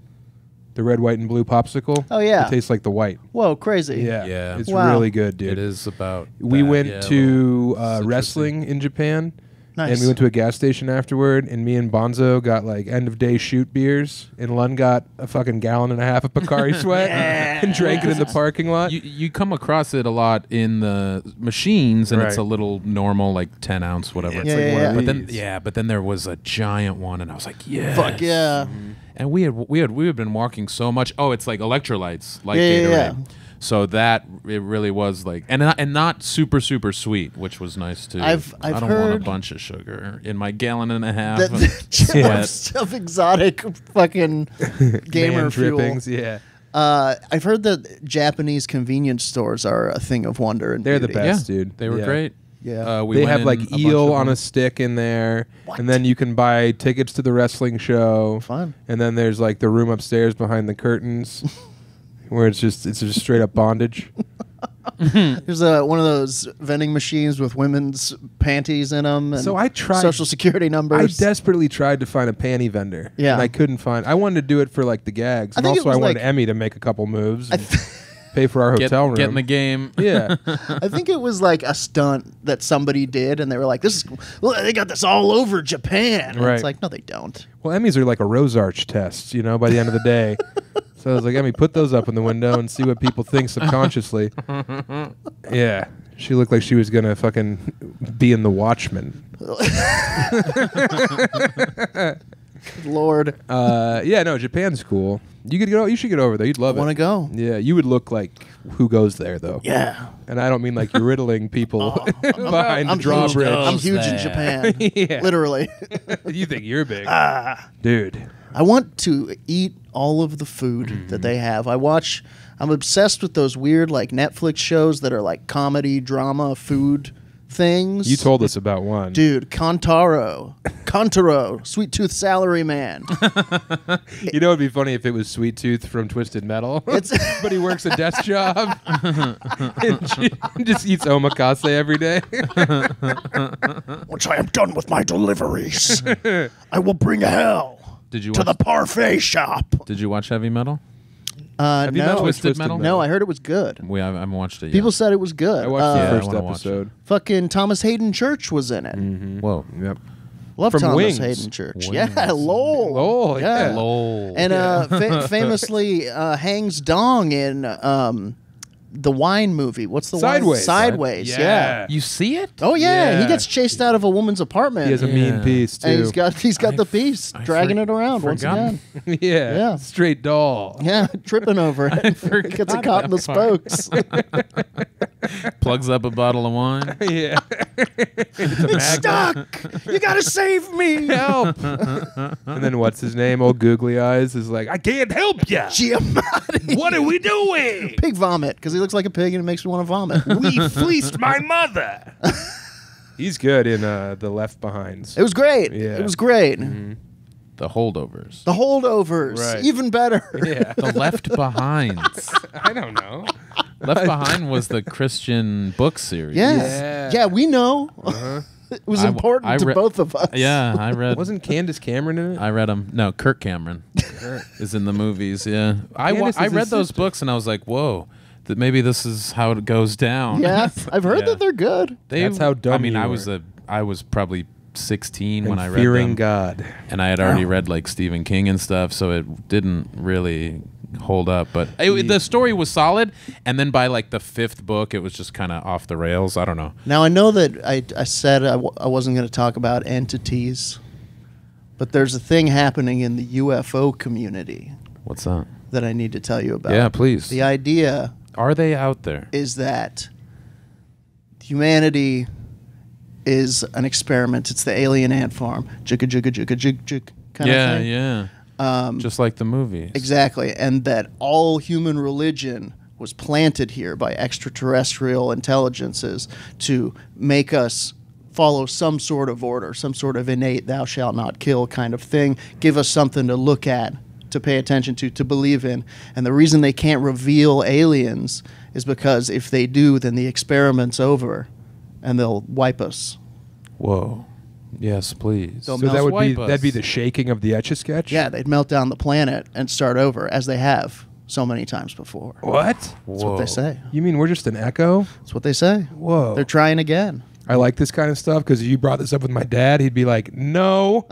The red, white, and blue popsicle? Oh, yeah. It tastes like the white. Whoa, crazy. Yeah. Yeah. It's Wow. really good, dude. It is about. We that, went yeah, to uh, wrestling in Japan. Nice. And we went to a gas station afterward, and me and Bonzo got like end of day shoot beers, and Lund got a fucking gallon and a half of Pocari Sweat and drank it in the parking lot. You, you come across it a lot in the machines, and it's a little normal, like ten ounce, whatever. It's Yeah, like yeah, one yeah. But then, yeah, but then there was a giant one, and I was like, yeah, Fuck yeah. And we had we had we had been walking so much. Oh, it's like electrolytes, like Yeah, yeah, Gatorade. yeah. So that it really was like, and not, and not super super sweet, which was nice too. I've- I've I don't want heard- a bunch of sugar in my gallon and a half. That, of that of exotic fucking gamer Man fuel. drippings, yeah. Uh, I've heard that Japanese convenience stores are a thing of wonder and They're the best, yeah, dude. They were Yeah. great. Yeah. Uh, we they have like eel of on a stick in there, What? and then you can buy tickets to the wrestling show. Fun. And then there's like the room upstairs behind the curtains, where it's just it's just straight up bondage. There's a, one of those vending machines with women's panties in them. And So I tried- social security numbers. I numbers. desperately tried to find a panty vendor. Yeah. And I couldn't find. I wanted to do it for like the gags, I and think it also I was wanted like- Emmy to make a couple moves, I and th- pay for our Get, hotel room. get in the game. yeah. I think it was like a stunt that somebody did, and they were like, "This is well, they got this all over Japan." And Right. It's like, no, they don't. Well, Emmys are like a Rorschach test, you know. By the end of the day, so I was like, Emmy, put those up in the window and see what people think subconsciously. yeah, she looked like she was gonna fucking be in The Watchmen. Lord, Uh, yeah, no, Japan's cool. You could go. You should get over there. You'd love want to it. go? Yeah, you would look like who goes there though. Yeah, And I don't mean like you're riddling people behind I'm the huge. drawbridge. I'm Goes huge in. Japan. Yeah. Literally, you think you're big, Ah. dude? I want to eat all of the food Mm-hmm. that they have. I watch. I'm obsessed with those weird like Netflix shows that are like comedy, drama, food things. You told us about one. Dude, Kantaro, Kantaro, Sweet Tooth Salary Man. You know, it'd be funny if it was Sweet Tooth from Twisted Metal. It's- but he works a desk job and just eats omakase every day. Once I am done with my deliveries, I will bring hell Did you to watch, the parfait shop. Did you watch Heavy Metal? Uh, Have you no, not watched Twisted Metal? no, I heard it was good. We I haven't watched it yet. People said it was good. I watched Uh, the first wanna episode. Fucking Thomas Haden Church was in it. Whoa. Yep. Love From Thomas Wings. Haden Church. Wings. Yeah, lol. Lol, yeah. Lol. And uh, fa- famously uh, hangs dong in um, the wine movie. What's the Sideways. Wine? Sideways. Yeah. Yeah. you see it? Oh yeah. he gets chased out of a woman's apartment. He has a mean Yeah. piece too. and he's got he's got I the f- piece I dragging for- it around once again. yeah. Yeah. Straight doll. Yeah, tripping over it. Gets a caught in the part. spokes. Plugs up a bottle of wine. yeah. it's stuck. You gotta save me. Help. and then what's his name? Old googly eyes is like, I can't help ya. Giamatti. What are we doing? Pig vomit because he looks like a pig and it makes me want to vomit. we fleeced my mother. He's good in uh, the Left Behinds. It was great. Yeah. It was great. The holdovers. The holdovers, Right. even better. yeah. The Left Behinds. I don't know. Left Behind was the Christian book series. Yeah. Yeah. yeah, we know. it was I- important I to both of us. Yeah, I read. Wasn't Candace Cameron in it? I read them. No, Kirk Cameron is in the movies. Yeah, I, wa- I read his those sister. books and I was like, whoa, that maybe this is how it goes down. Yeah, I've heard Yeah. that they're good. They, That's how dumb I mean, you I were. was a, I was probably 16 when I read fearing them, God. and I had already read like Stephen King and stuff, so it didn't really hold up. But it, the story was solid, and then by like the fifth book, it was just kind of off the rails. I don't know. Now I know that I, I said I, w- I wasn't going to talk about entities, but there's a thing happening in the UFO community What's that? that I need to tell you about. Yeah, please. The idea Are they out there? is that humanity is an experiment. It's the alien ant farm. Jigga jigga jigga jig jig kind yeah, of thing. yeah. Um, Just like the movies. Exactly, and that all human religion was planted here by extraterrestrial intelligences to make us follow some sort of order, some sort of innate thou shalt not kill kind of thing, give us something to look at, to pay attention to, to believe in. And the reason they can't reveal aliens is because if they do, then the experiment's over and they'll wipe us. Whoa. Yes, please. They'll So that melt- would be us. that'd be the shaking of the etch a sketch. Yeah, they'd melt down the planet and start over, as they have so many times before. What? That's what they say. You mean we're just an echo? That's what they say. Whoa. They're trying again. I like this kind of stuff because if you brought this up with my dad, he'd be like, "No,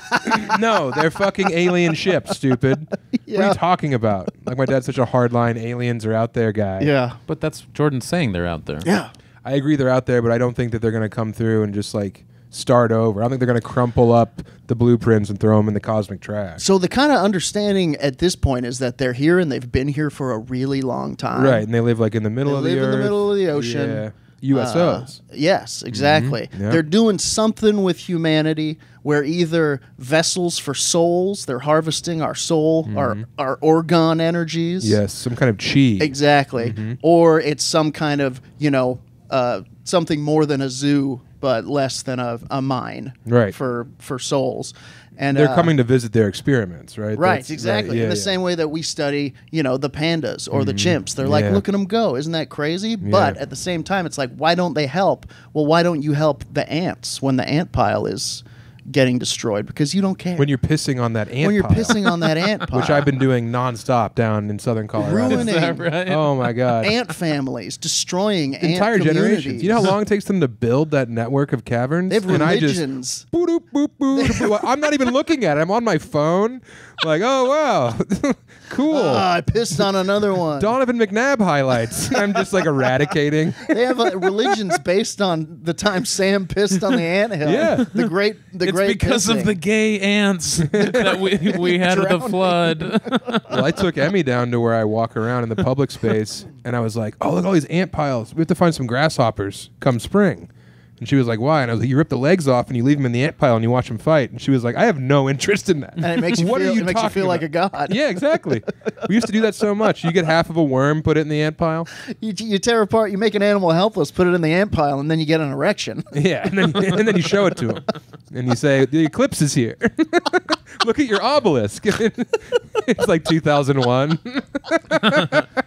no, they're fucking alien ships, stupid. What are Yeah. you talking about?" Like my dad's such a hardline aliens are out there guy. Yeah. But that's Jordan saying they're out there. Yeah. I agree they're out there, but I don't think that they're gonna come through and just like start over. I don't think they're gonna crumple up the blueprints and throw them in the cosmic trash. So the kind of understanding at this point is that they're here and they've been here for a really long time. right, and they live like in the middle They of the live in the middle of the ocean. Yeah. USOs. Uh, yes, exactly. Yeah. They're doing something with humanity where either vessels for souls, they're harvesting our soul, our our organ energies. yes, some kind of chi. Exactly. Or it's some kind of, you know, uh, something more than a zoo but less than a, a mine Right. for for souls. And They're uh, coming to visit their experiments, right? Right, That's- exactly. yeah, In the yeah. same way that we study, you know, the pandas or the chimps. They're like, Yeah. look at them go. Isn't that crazy? But at the same time, it's like, why don't they help? Well, why don't you help the ants when the ant pile is getting destroyed? Because you don't care. When you're pissing on that ant when you're pile, pissing on that ant pile. which I've been doing nonstop down in Southern Colorado. Ruining Is that right? Oh my god. ant families, destroying ant Entire generations. communities. You know how long it takes them to build that network of caverns? They have and I just religions. boop, boop, boop, boop, boop. I'm not even looking at it. I'm on my phone. Like, oh wow, cool. Ah, I pissed on another one. Donovan McNabb highlights. I'm just like eradicating. They have uh, religions based on the time Sam pissed on the anthill. Yeah. the great, the It's great because of the gay ants that we, we had at the flood. Well, I took Emmy down to where I walk around in the public space, and I was like, "Oh, look at all these ant piles. We have to find some grasshoppers come spring." And she was like, "Why?" And I was like, "You rip the legs off and you leave them in the ant pile and you watch them fight." And she was like, "I have no interest in that." and it makes you what feel, are you it makes you feel like a god. Yeah, exactly. we used to do that so much. You get half of a worm, put it in the ant pile. You, you tear apart, you make an animal helpless, put it in the ant pile, and then you get an erection. Yeah, and then, and then you show it to him, and you say, "The eclipse is here. Look at your obelisk." it's like 2001.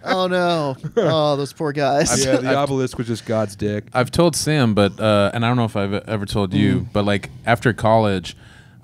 oh no! Oh, those poor guys. yeah, the obelisk was just God's dick. I've told Sam, but uh, and I don't know if I've ever told you, Mm. but like after college,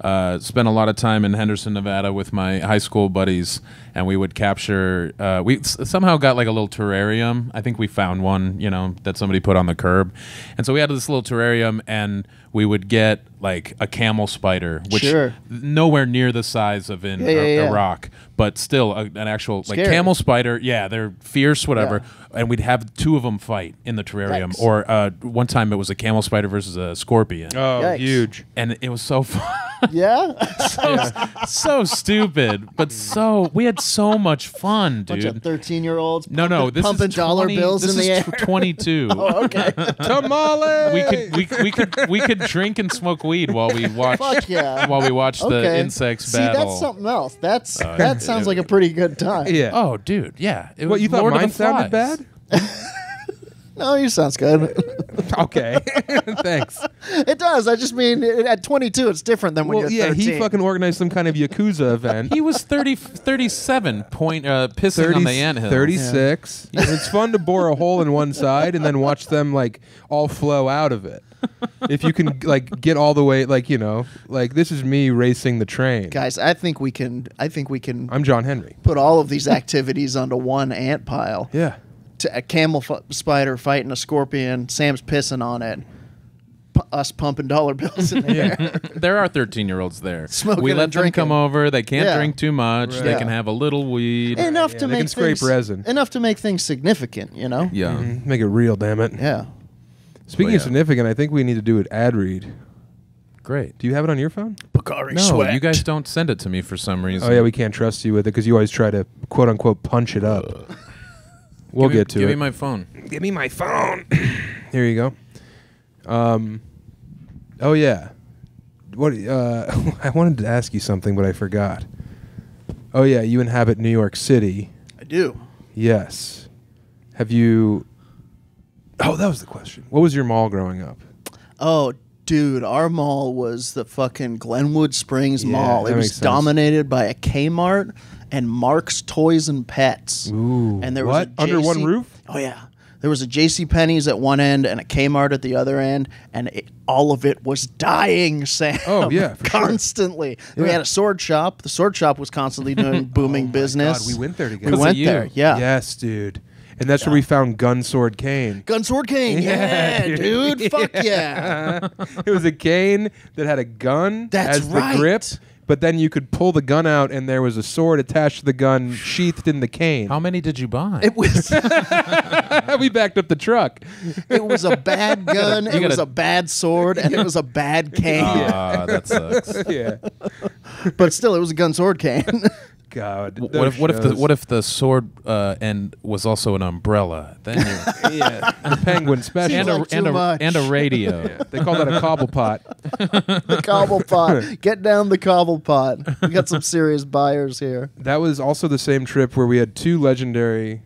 uh, spent a lot of time in Henderson, Nevada, with my high school buddies, and we would capture. Uh, we s- somehow got like a little terrarium. I think we found one, you know, that somebody put on the curb, and so we had this little terrarium, and we would get like a camel spider, which Sure. nowhere near the size of in Yeah, yeah, Ir- yeah. Iraq, but still a, an actual like camel spider. Yeah, they're fierce, whatever. Yeah. And we'd have two of them fight in the terrarium. Yikes. Or uh, one time it was a camel spider versus a scorpion, Oh, Yikes. huge. and it was so fun. Yeah, so, so stupid, but so we had so much fun, bunch of dude. thirteen-year-olds. No, no, this pumping is dollar 20 bills this in the is air. Twenty-two. Oh, okay. Tamale. We could we, we could we could drink and smoke weed while we watch Fuck yeah. while we watch the okay. insects See, battle. that's something else. That's that sounds like a pretty good time. Yeah. Oh, dude, yeah. It what was you thought Lord of mine the sounded Flies. bad? No, you sounds good. Okay, thanks. it does. I just mean it, at 22, it's different than when Well, you're yeah, 13. he fucking organized some kind of yakuza event. He was 30, 37 point uh, pissing on the anthill. 36. It's fun to bore a hole in one side and then watch them like all flow out of it. If you can like get all the way, like you know, like this is me racing the train. Guys, I think we can. I think we can I'm John Henry. put all of these activities onto one ant pile. Yeah. To a camel f- spider fighting a scorpion. Sam's pissing on it. P- us pumping dollar bills in the air. there are 13 year olds there. Smoking we and let them drinking. come over. They can't Yeah. drink too much. They Right. can have a little weed. enough Yeah, to they make can scrape things, resin. Enough to make things significant. You know. yeah. Mhm. Make it real, damn it. Yeah. Speaking But of significant, I think we need to do an ad read. Great. Do you have it on your phone? Pocari No, sweat. you guys don't send it to me for some reason. Oh yeah, we can't trust you with it because you always try to quote unquote punch it up. We'll me, get to give it. Give me my phone. Give me my phone. Here you go. Um. Oh yeah. What? Uh, I wanted to ask you something, but I forgot. Oh yeah, you inhabit New York City. I do. Yes. Have you? Oh, that was the question. What was your mall growing up? Oh, dude, our mall was the fucking Glenwood Springs Yeah, Mall. It was dominated by a Kmart and Mark's Toys and Pets. Ooh, and there was what? a Under one roof? Oh yeah. There was a J.C. Penney's at one end and a Kmart at the other end, and it, all of it was dying, Sam. Oh, yeah, for sure. constantly. We had a sword shop. The sword shop was constantly doing oh booming business. God, we went there together. Of went there. Yeah. Yes, dude. And that's where we found Gun Sword Cane. Gun Sword King. Yeah, dude. dude. Fuck yeah. it was a cane that had a gun That's as the grip, but then you could pull the gun out and there was a sword attached to the gun sheathed in the cane. How many did you buy? It was we backed up the truck. it was a bad gun. It you was gotta- a bad sword, and it was a bad cane. Ah, that sucks. yeah. But still, it was a gun sword cane. God. What if, what if the what if the sword uh, end was also an umbrella? Then you yeah, the penguin special. and like a and a, and a radio. they call that a Cobblepot. the Cobblepot. Get down the Cobblepot. We got some serious buyers here. That was also the same trip where we had two legendary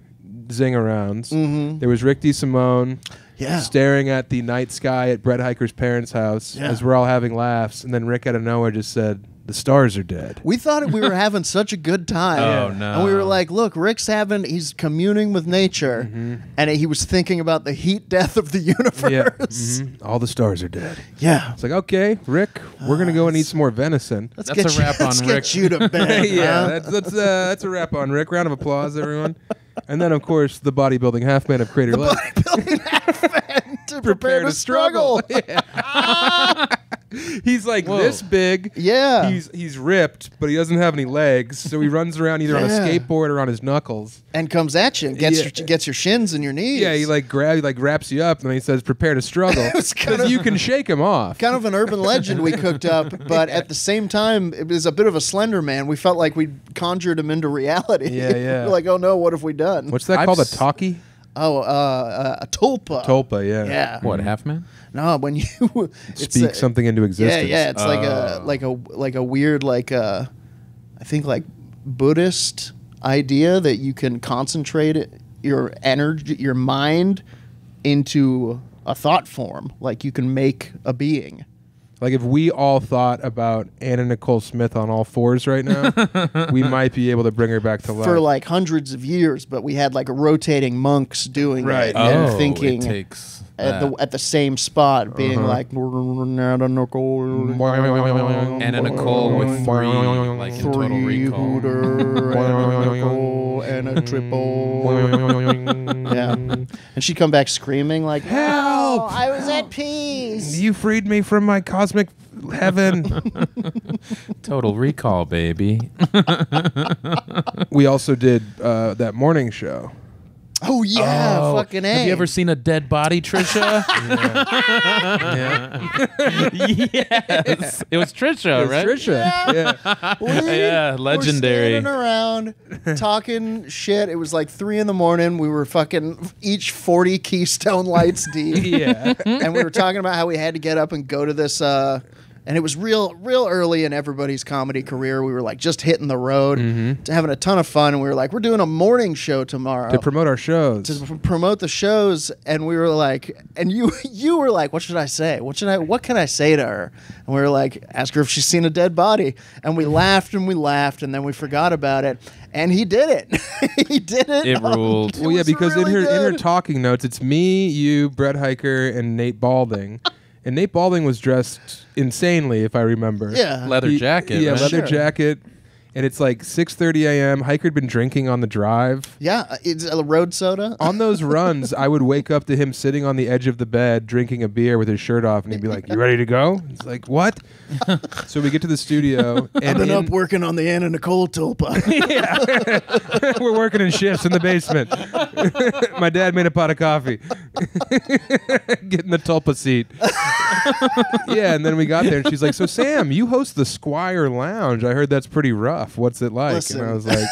zing arounds. Mm-hmm. There was Rick DeSimone Yeah. staring at the night sky at Brett Hiker's parents' house Yeah. as we're all having laughs, and then Rick out of nowhere just said, "The stars are dead." We thought we were having such a good time. Oh, no. And we were like, look, Rick's having, he's communing with nature. Mm-hmm. And he was thinking about the heat death of the universe. Yeah, mhm. all the stars are dead. Yeah. It's like, okay, Rick, we're gonna go and eat some more venison. Let's That's get a you, wrap on let's Rick. get you to bed. yeah, huh? that's that's, uh, that's a wrap on Rick. Round of applause, everyone. And then, of course, the bodybuilding half man of Crater Lake. Bodybuilding half man to prepare, to struggle. He's like Whoa. this big. Yeah. He's he's ripped, but he doesn't have any legs, so he runs around either on a skateboard or on his knuckles. and comes at you and gets, Yeah. your, gets your shins and your knees. Yeah, he like grab, he like wraps you up, and then he says, "Prepare to struggle," because you can shake him off. kind of an urban legend we cooked up, but at the same time, it was a bit of a slender man. We felt like we conjured him into reality. Yeah, yeah. We're like, oh no, what have we done? What's that I've called? A s- talkie? oh, uh, uh, a tulpa. Tulpa, yeah. Yeah. What half man? No, when you Speak a- something into existence. yeah. yeah. It's like a Oh. like a like a weird like uh I think like Buddhist idea that you can concentrate your energy, your mind into a thought form. Like you can make a being. Like if we all thought about Anna Nicole Smith on all fours right now, we might be able to bring her back to life. for like hundreds of years, but we had like rotating monks doing Right. it and oh, thinking it takes at the at the same spot, being Uh-huh. like Anna Nicole, Anna Nicole with three, like in Total Recall. hooter, Anna Nicole, and a triple. yeah, and she'd come back screaming like, Help! "Oh, I was at peace." You freed me from my cosmic heaven. Total Recall, baby. we also did uh, that morning show. Oh yeah, Oh, fucking a. Have you ever seen a dead body, Trisha? yes, it was Trisha, It's right? Trisha. Yeah. We Yeah, were legendary. standing around talking shit. It was like three in the morning. We were fucking each forty Keystone Lights deep, Yeah. and we were talking about how we had to get up and go to this. Uh, and it was real, real early in everybody's comedy career. We were like just hitting the road, mm-hmm. to having a ton of fun. And we were like, we're doing a morning show tomorrow to promote our shows. to p- promote the shows and we were like and you you were like what should i say what should i what can i say to her and we were like ask her if she's seen a dead body and we laughed and we laughed and then we forgot about it and he did it he did it It ruled. It well, yeah, because really in her in her talking notes, it's me, you, Brett Hiker, and Nate Balding. and Nate Balding was dressed insanely, if I remember. yeah Leather He- jacket. Yeah, right? leather Sure. jacket. And it's like 6:30 a.m. Hiker had been drinking on the drive. yeah uh, it's a road soda On those runs, I would wake up to him sitting on the edge of the bed drinking a beer with his shirt off, and he'd be like, "You ready to go?" It's like, "What?" so we get to the studio, I've and been in- up working on the Anna Nicole tulpa. yeah. we're working in shifts in the basement. My dad made a pot of coffee. Getting the tulpa seat. yeah, and then we got there, and she's like, "So Sam, you host the Squire Lounge. I heard that's pretty rough. What's it like?" Listen. And I was like,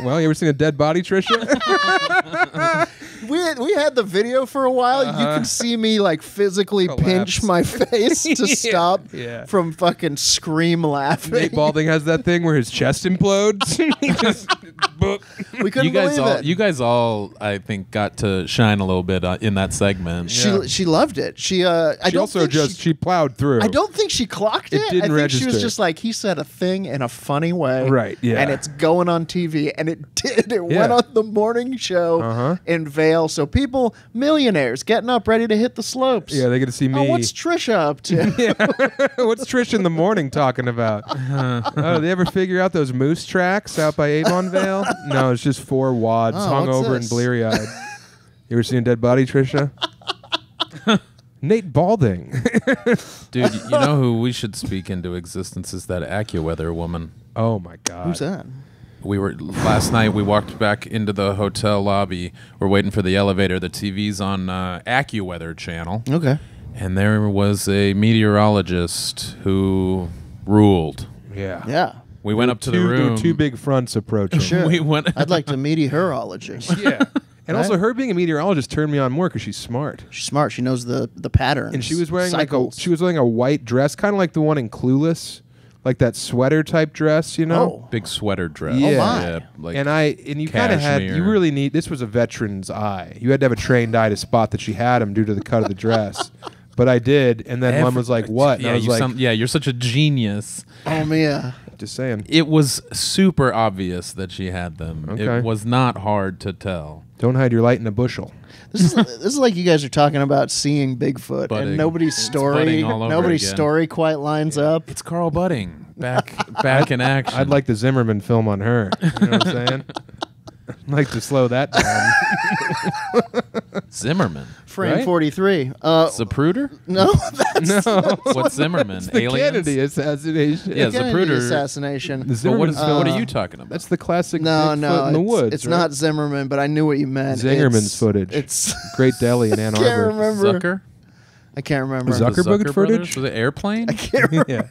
"Well, you ever seen a dead body, Trisha?" we had, we had the video for a while. You can see me like physically pinch my face to Yeah, stop yeah. from fucking scream laughing. Nate Balding has that thing where his chest implodes. Just, we couldn't You guys believe all, it. you guys all, I think, got to shine a little bit uh, in that segment. she Yeah. she loved it. She uh I She don't also just she, she plowed through. I don't think she clocked It it. didn't I think she was just like he said a thing in a funny way. Right, yeah. And it's going on TV and it did. It Yeah. went on the morning show Uh-huh. in Vail. So people millionaires getting up ready to hit the slopes. Yeah, they get to see oh, me. Oh, what's Trisha up to? Yeah. What's Trish in the morning talking about? Uh-huh. oh, they ever figure out those moose tracks out by Avonvale? No, it's just four wads Oh, hung what's over and this? bleary eyed. You ever seen a dead body, Trisha? Nate Balding. Dude, you know who we should speak into existence is that AccuWeather woman. oh my God. Who's that? We were last night. We walked back into the hotel lobby. We're waiting for the elevator. The TV's on uh, AccuWeather channel, Okay. and there was a meteorologist who ruled. Yeah. Yeah. We went up to two, the there were room. two big fronts approaching. Sure. We went. I'd like to meet herologist. Yeah. And also, her being a meteorologist turned me on more because she's smart. She's smart. She knows the the patterns. And she was wearing cycles. like a she was wearing a white dress, kind of like the one in Clueless, like that sweater type dress, you know. Oh. Big sweater dress. Yeah. Oh, my. Yeah, like and I and you kind of had you really need this was a veteran's eye. You had to have a trained eye to spot that she had him due to the cut of the dress. But I did, and then one was like, "What?" And Yeah, I was you like, sound- yeah, you're such a genius. Oh Mia. "Just saying, It was super obvious that she had them. Okay. It was not hard to tell. Don't hide your light in a bushel." This is this is like you guys are talking about seeing Bigfoot Buddig. and nobody's It's story Buddig all over nobody's again. story quite lines up. It's Carl Buddig back back in action. I'd like the Zimmerman film on her. You know what I'm saying? I'd like to slow that down. Zimmerman. Frame Right? 43. Uh Zapruder? no, that's no, What's Zimmerman? the Aliens? Kennedy assassination. Yeah, Kennedy Zapruder- assassination. The But Zimmerman what, is, film. what are you talking about? That's the classic No, Bigfoot no, in the it's, woods. it's right? not Zimmerman, but I knew what you meant. Zingerman's It's- footage. It's Great Deli in Ann Can't Arbor. remember. Zucker? I can't remember. Zucker- The Zuckerberg Zucker footage? brothers? Was it Airplane? yeah,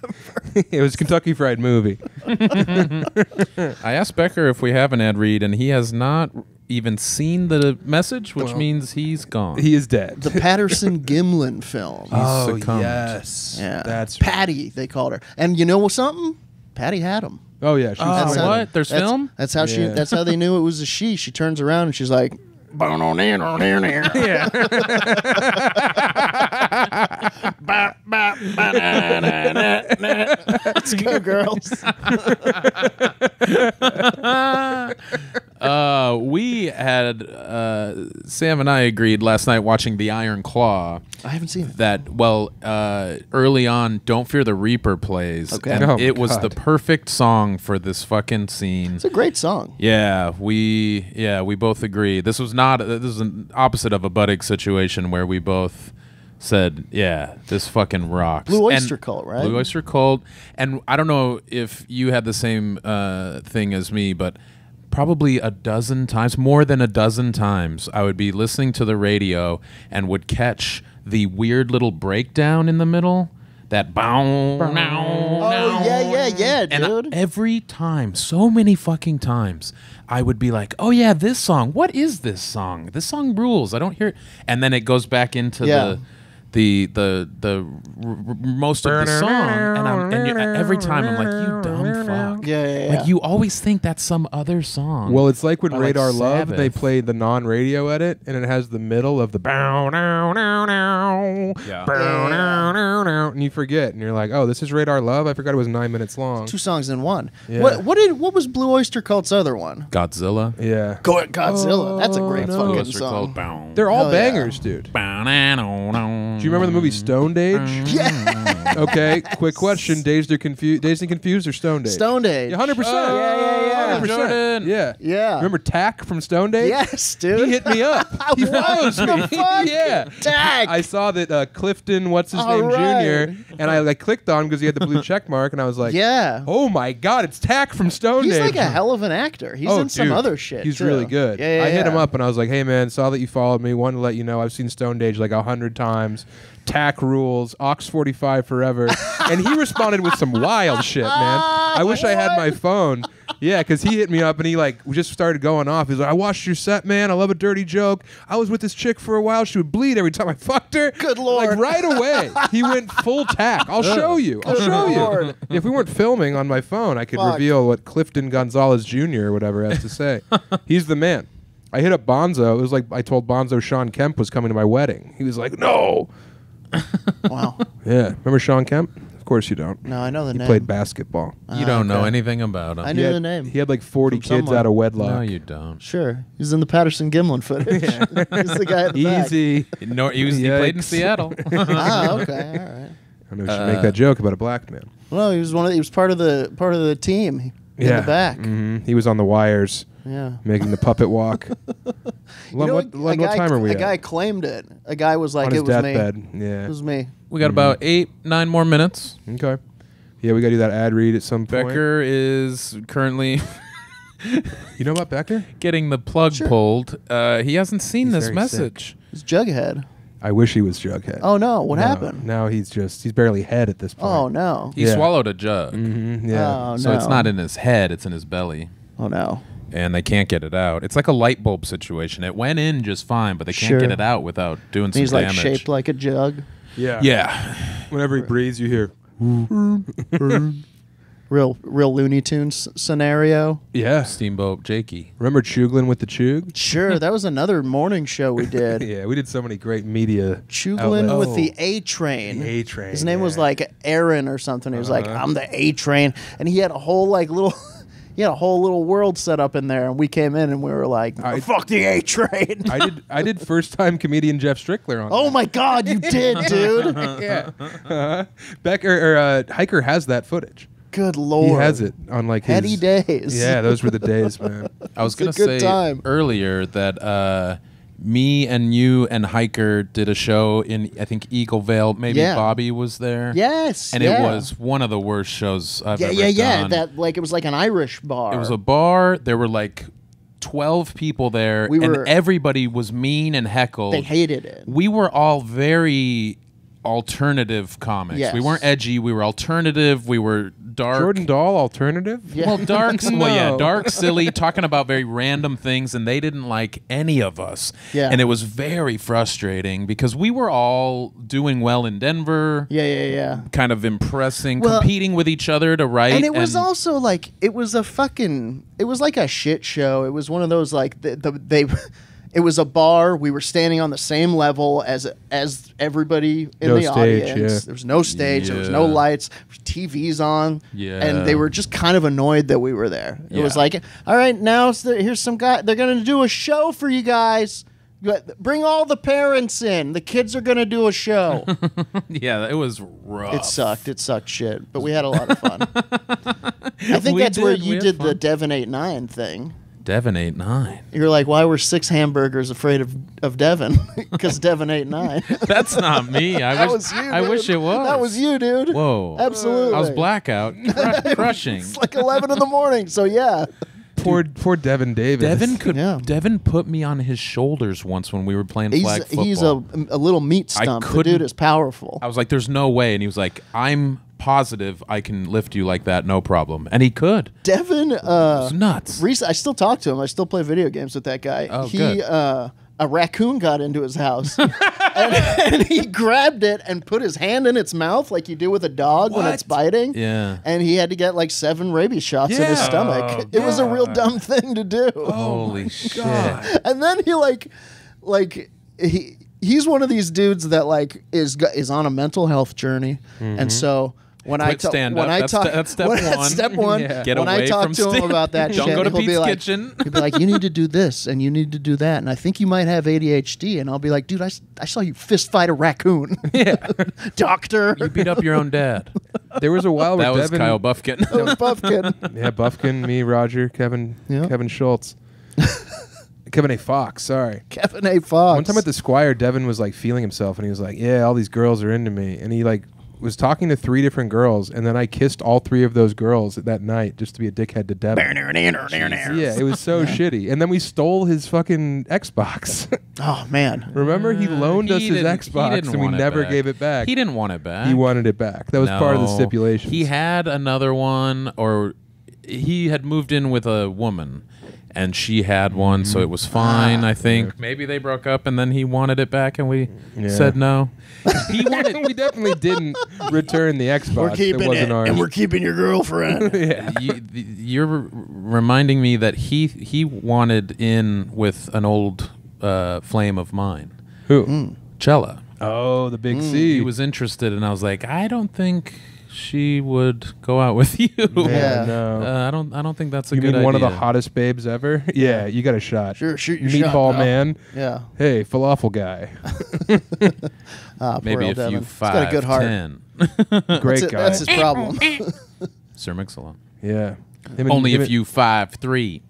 it was Kentucky Fried Movie. I asked Becker if we have an ad read, and he has not even seen the message, which Well, means he's gone. He is dead. the Patterson Gimlin film. oh succumbed. yes, yeah, that's Patty. They called her, and you know what? something? Patty had him. Oh yeah, she was Oh, That's how- what? There's that's, film? That's how she. Yeah. That's how they knew it was a she. She turns around and she's like, "Bone on in, on in, in." Yeah. Ba, ba, ba, na, na, na, na. Let's go, girls. uh, we had uh, Sam and I agreed last night watching The Iron Claw I haven't seen it. that well uh, early on Don't Fear the Reaper plays Okay. and Oh my it was God. the perfect song for this fucking scene. It's a great song. Yeah, we yeah we both agree. This was not this is an opposite of a Buddig situation where we both said, "Yeah, this fucking rocks." Blue And- Oyster Cult, right? Blue Oyster Cult, and I don't know if you had the same uh, thing as me, but probably a dozen times, more than a dozen times, I would be listening to the radio and would catch the weird little breakdown in the middle. That bow, Oh yeah, yeah, yeah, dude. and every time, so many fucking times, I would be like, "Oh yeah, this song. What is this song? This song rules. I don't hear." It. And then it goes back into Yeah. the the the the r- r- most of the song, and, I'm, and you, every time I'm like, "You dumb fuck." yeah, yeah, yeah. Like you always think that's some other song. Well, it's like when Or like Radar Love they Sabbath. played the non-radio edit, and it has the middle of the bow now now now Yeah. bow Yeah. now now now, and you forget, and you're like, oh, this is Radar Love. I forgot it was nine minutes long. Two songs in one. Yeah. What what did what was Blue Oyster Cult's other one? Godzilla. Yeah, Go Godzilla. That's a great Oh, no. Fucking Oyster song. Cult, they're all Hell yeah. bangers, dude. Bow, na, no, no. Do you remember the movie Stoned Age? Yeah, okay, quick question: Dazed or confused? Dazed and confused or Stoned Age? Stoned Age. hundred percent. Oh, yeah, yeah, yeah. 100%. Jordan. Yeah, Yeah. Remember Tack from Stoned Age? Yes, dude. He hit me up. he What follows the me. fuck? yeah. Tack. I saw that uh, Clifton, what's his All name, right. Junior, and I like clicked on because he had the blue check mark, and I was like, yeah. oh my god, it's Tack from Stone He's Age. He's like a hell of an actor. He's oh, in some dude, other shit. He's too. really good. Yeah, yeah, I hit him up and I was like, hey man, saw that you followed me. Wanted to let you know I've seen Stone Age like a hundred times. Tack rules, Ox 45 forever. and he responded with some wild shit, man. I wish I had my phone. Yeah, because he hit me up and he like just started going off. He's like, I watched your set, man. I love a dirty joke. I was with this chick for a while. She would bleed every time I fucked her. Good lord. Like right away. he went full tack. I'll show you. I'll Good show lord. you. If we weren't filming on my phone, I could Fuck. reveal what Clifton Gonzalez Jr. or whatever has to say. He's the man. I hit up Bonzo. It was like I told Bonzo Shawn Kemp was coming to my wedding. He was like, "No." Wow. Yeah, remember Shawn Kemp? Of course you don't. No, I know the He name. played basketball. You don't know okay. anything about him. I He knew had, the name. He had like 40 From kids somewhere. out of wedlock. no, you don't. Sure. He's in the Patterson Gimlin footage. He's the guy at the back. Easy. No, he was. He played in Yikes. Seattle. ah, okay. All right. I know you should Uh, make that joke about a black man. Well, he was one of the, he was part of the part of the team in the back. hmm He was on the wires Yeah. making the puppet walk. You Len, know, what, a Len, what guy, time are we A at? guy claimed it. A guy was like, on his "It was me. deathbed. Yeah. It was me." we got about eight, nine more minutes. Okay. Yeah, we got to do that ad read at some point. Becker is currently You know about Becker? getting the plug Sure. pulled. Uh, he hasn't seen He's this very message. It's Jughead. I wish he was Jughead. Oh no! What No, happened? Now he's just he's barely head at this point. Oh no! He Yeah. swallowed a jug, hmm Yeah. Oh, no. so it's not in his head; it's in his belly, Oh no! and they can't get it out. It's like a light bulb situation. It went in just fine, but they can't Sure. get it out without doing And some he's like damage. shaped like a jug. yeah. yeah, Whenever he breathes, you hear. real real Looney Tunes scenario. Yeah. Steamboat Jakey. Remember Chuglin with the Chug? Sure, that was another morning show we did. Yeah, we did so many great media. Chuglin outlets. with the A Train. A Train, His name was like Aaron or something. He was like, Uh-huh. "I'm the A Train," and he had a whole like little. He had a whole little world set up in there, and we came in and we were like, I- "Fuck the A Train!" I did. I did first time comedian Jeff Strickler on. oh that. my god, you did, dude! yeah. Uh-huh. Becker or uh, Hiker has that footage. Good lord, He has it on like his Heady days. Yeah, those were the days, man. I was It's gonna say time. earlier that uh, me and you and Hiker did a show in I think Eagle-Vail. Maybe Yeah. Bobby was there. Yes, and yeah. it was one of the worst shows I've Yeah, ever yeah, yeah. done. That like it was like an Irish bar. It was a bar. There were like twelve people there, We were- and everybody was mean and heckled. They hated it. we were all very alternative comics. Yes. We weren't edgy. We were alternative. We were dark. Jordan Doll alternative. Yeah. Well, dark. Well, yeah, dark, silly, talking about very random things, and they didn't like any of us. Yeah. and it was very frustrating because we were all doing well in Denver, Yeah, yeah, yeah. kind of impressing, Well- competing with each other to write. And it was also like it was a fucking it was like a shit show. It was one of those like the, the they it was a bar. We were standing on the same level as as everybody in No the stage, audience. yeah. There was no stage. There was no Yeah. lights. TVs on. Yeah. And they were just kind of annoyed that we were there. It was like, all right, now the, here's some guy. They're gonna do a show for you guys. Bring all the parents in. The kids are gonna do a show. yeah, it was rough. It sucked. It sucked shit. But we had a lot of fun. I think We that's where did. We you had did the fun. Devon eight nine thing. Devon eight nine. You're like, why were six hamburgers afraid of of Devon? Because Devon eight nine. That's not me. I that wish. was you. I dude. wish it was. That was you, dude. Whoa. Absolutely. I was blackout, cru- crushing. It's like eleven in the morning. So yeah. Poor, poor Devin Davis. Devin could. Yeah. Devin put me on his shoulders once when we were playing He's flag football. he's a a little meat I stump. The couldn't- dude is powerful. I was like, "There's no way," and he was like, "I'm positive I can lift you like that, no problem," and he could. Devin, Uh, It's nuts. I still talk to him. I still play video games with that guy. Oh, he good. uh a raccoon got into his house and, and he grabbed it and put his hand in its mouth like you do with a dog when it's biting. Yeah. And he had to get like seven rabies shots in his stomach. Oh, it was a real dumb thing to do. Holy shit! And then he like like he he's one of these dudes that like is is on a mental health journey. And so when I ta- stand when up. I That's talk ste- that's step when- one. step one Yeah. Get when I away talk from to him about that Don't shit go to he'll be like, Kitchen. He'll be like, you need to do this and you need to do that. And I think you might have ADHD. And I'll be like, dude, I, s- I saw you fist fight a raccoon. Yeah. Doctor. You beat up your own dad. There was a while where That was Devin, Kyle Buffkin. That was Buffkin. Yeah, Buffkin, me, Roger, Kevin, Yeah. Kevin Schultz, Kevin A. Fox. Sorry. Kevin A. Fox. One time at the Squire, Devin was like feeling himself, and he was like, "Yeah, all these girls are into me," and he like was talking to three different girls, and then I kissed all three of those girls that night just to be a dickhead to Devin. yeah, it was so shitty. And then we stole his fucking Xbox. Oh, man. Remember, he uh, loaned He us his didn't- he Xbox, didn't and we want it never back. gave it back. He didn't want it back. He wanted it back. That was part of the No. stipulations. He had another one, or he had moved in with a woman, and she had one, so it was mm-hmm. ah, fine. I think maybe they broke up, and then he wanted it back, and we Yeah. said no. He wanted. we definitely didn't return the Xbox. We're keeping it wasn't it. ours. And we're keeping your girlfriend. you, you're r- reminding me that he he wanted in with an old uh, flame of mine, Who? Hmm. Cella. Oh, the big hmm. C. He was interested, and I was like, I don't think she would go out with you. Yeah. no. Uh, I don't. I don't think that's a you good mean one of the hottest babes ever? Yeah, you got a shot. Sure, shoot your Meatball shot, pal. man. Yeah. Hey, falafel guy. Ah, poor Maybe old a few Devin. five, He's got a good heart. ten. Great That's, it- guy. that's his problem. Sir Mix-a-Lot. yeah. Him and- Only him if and- you five three.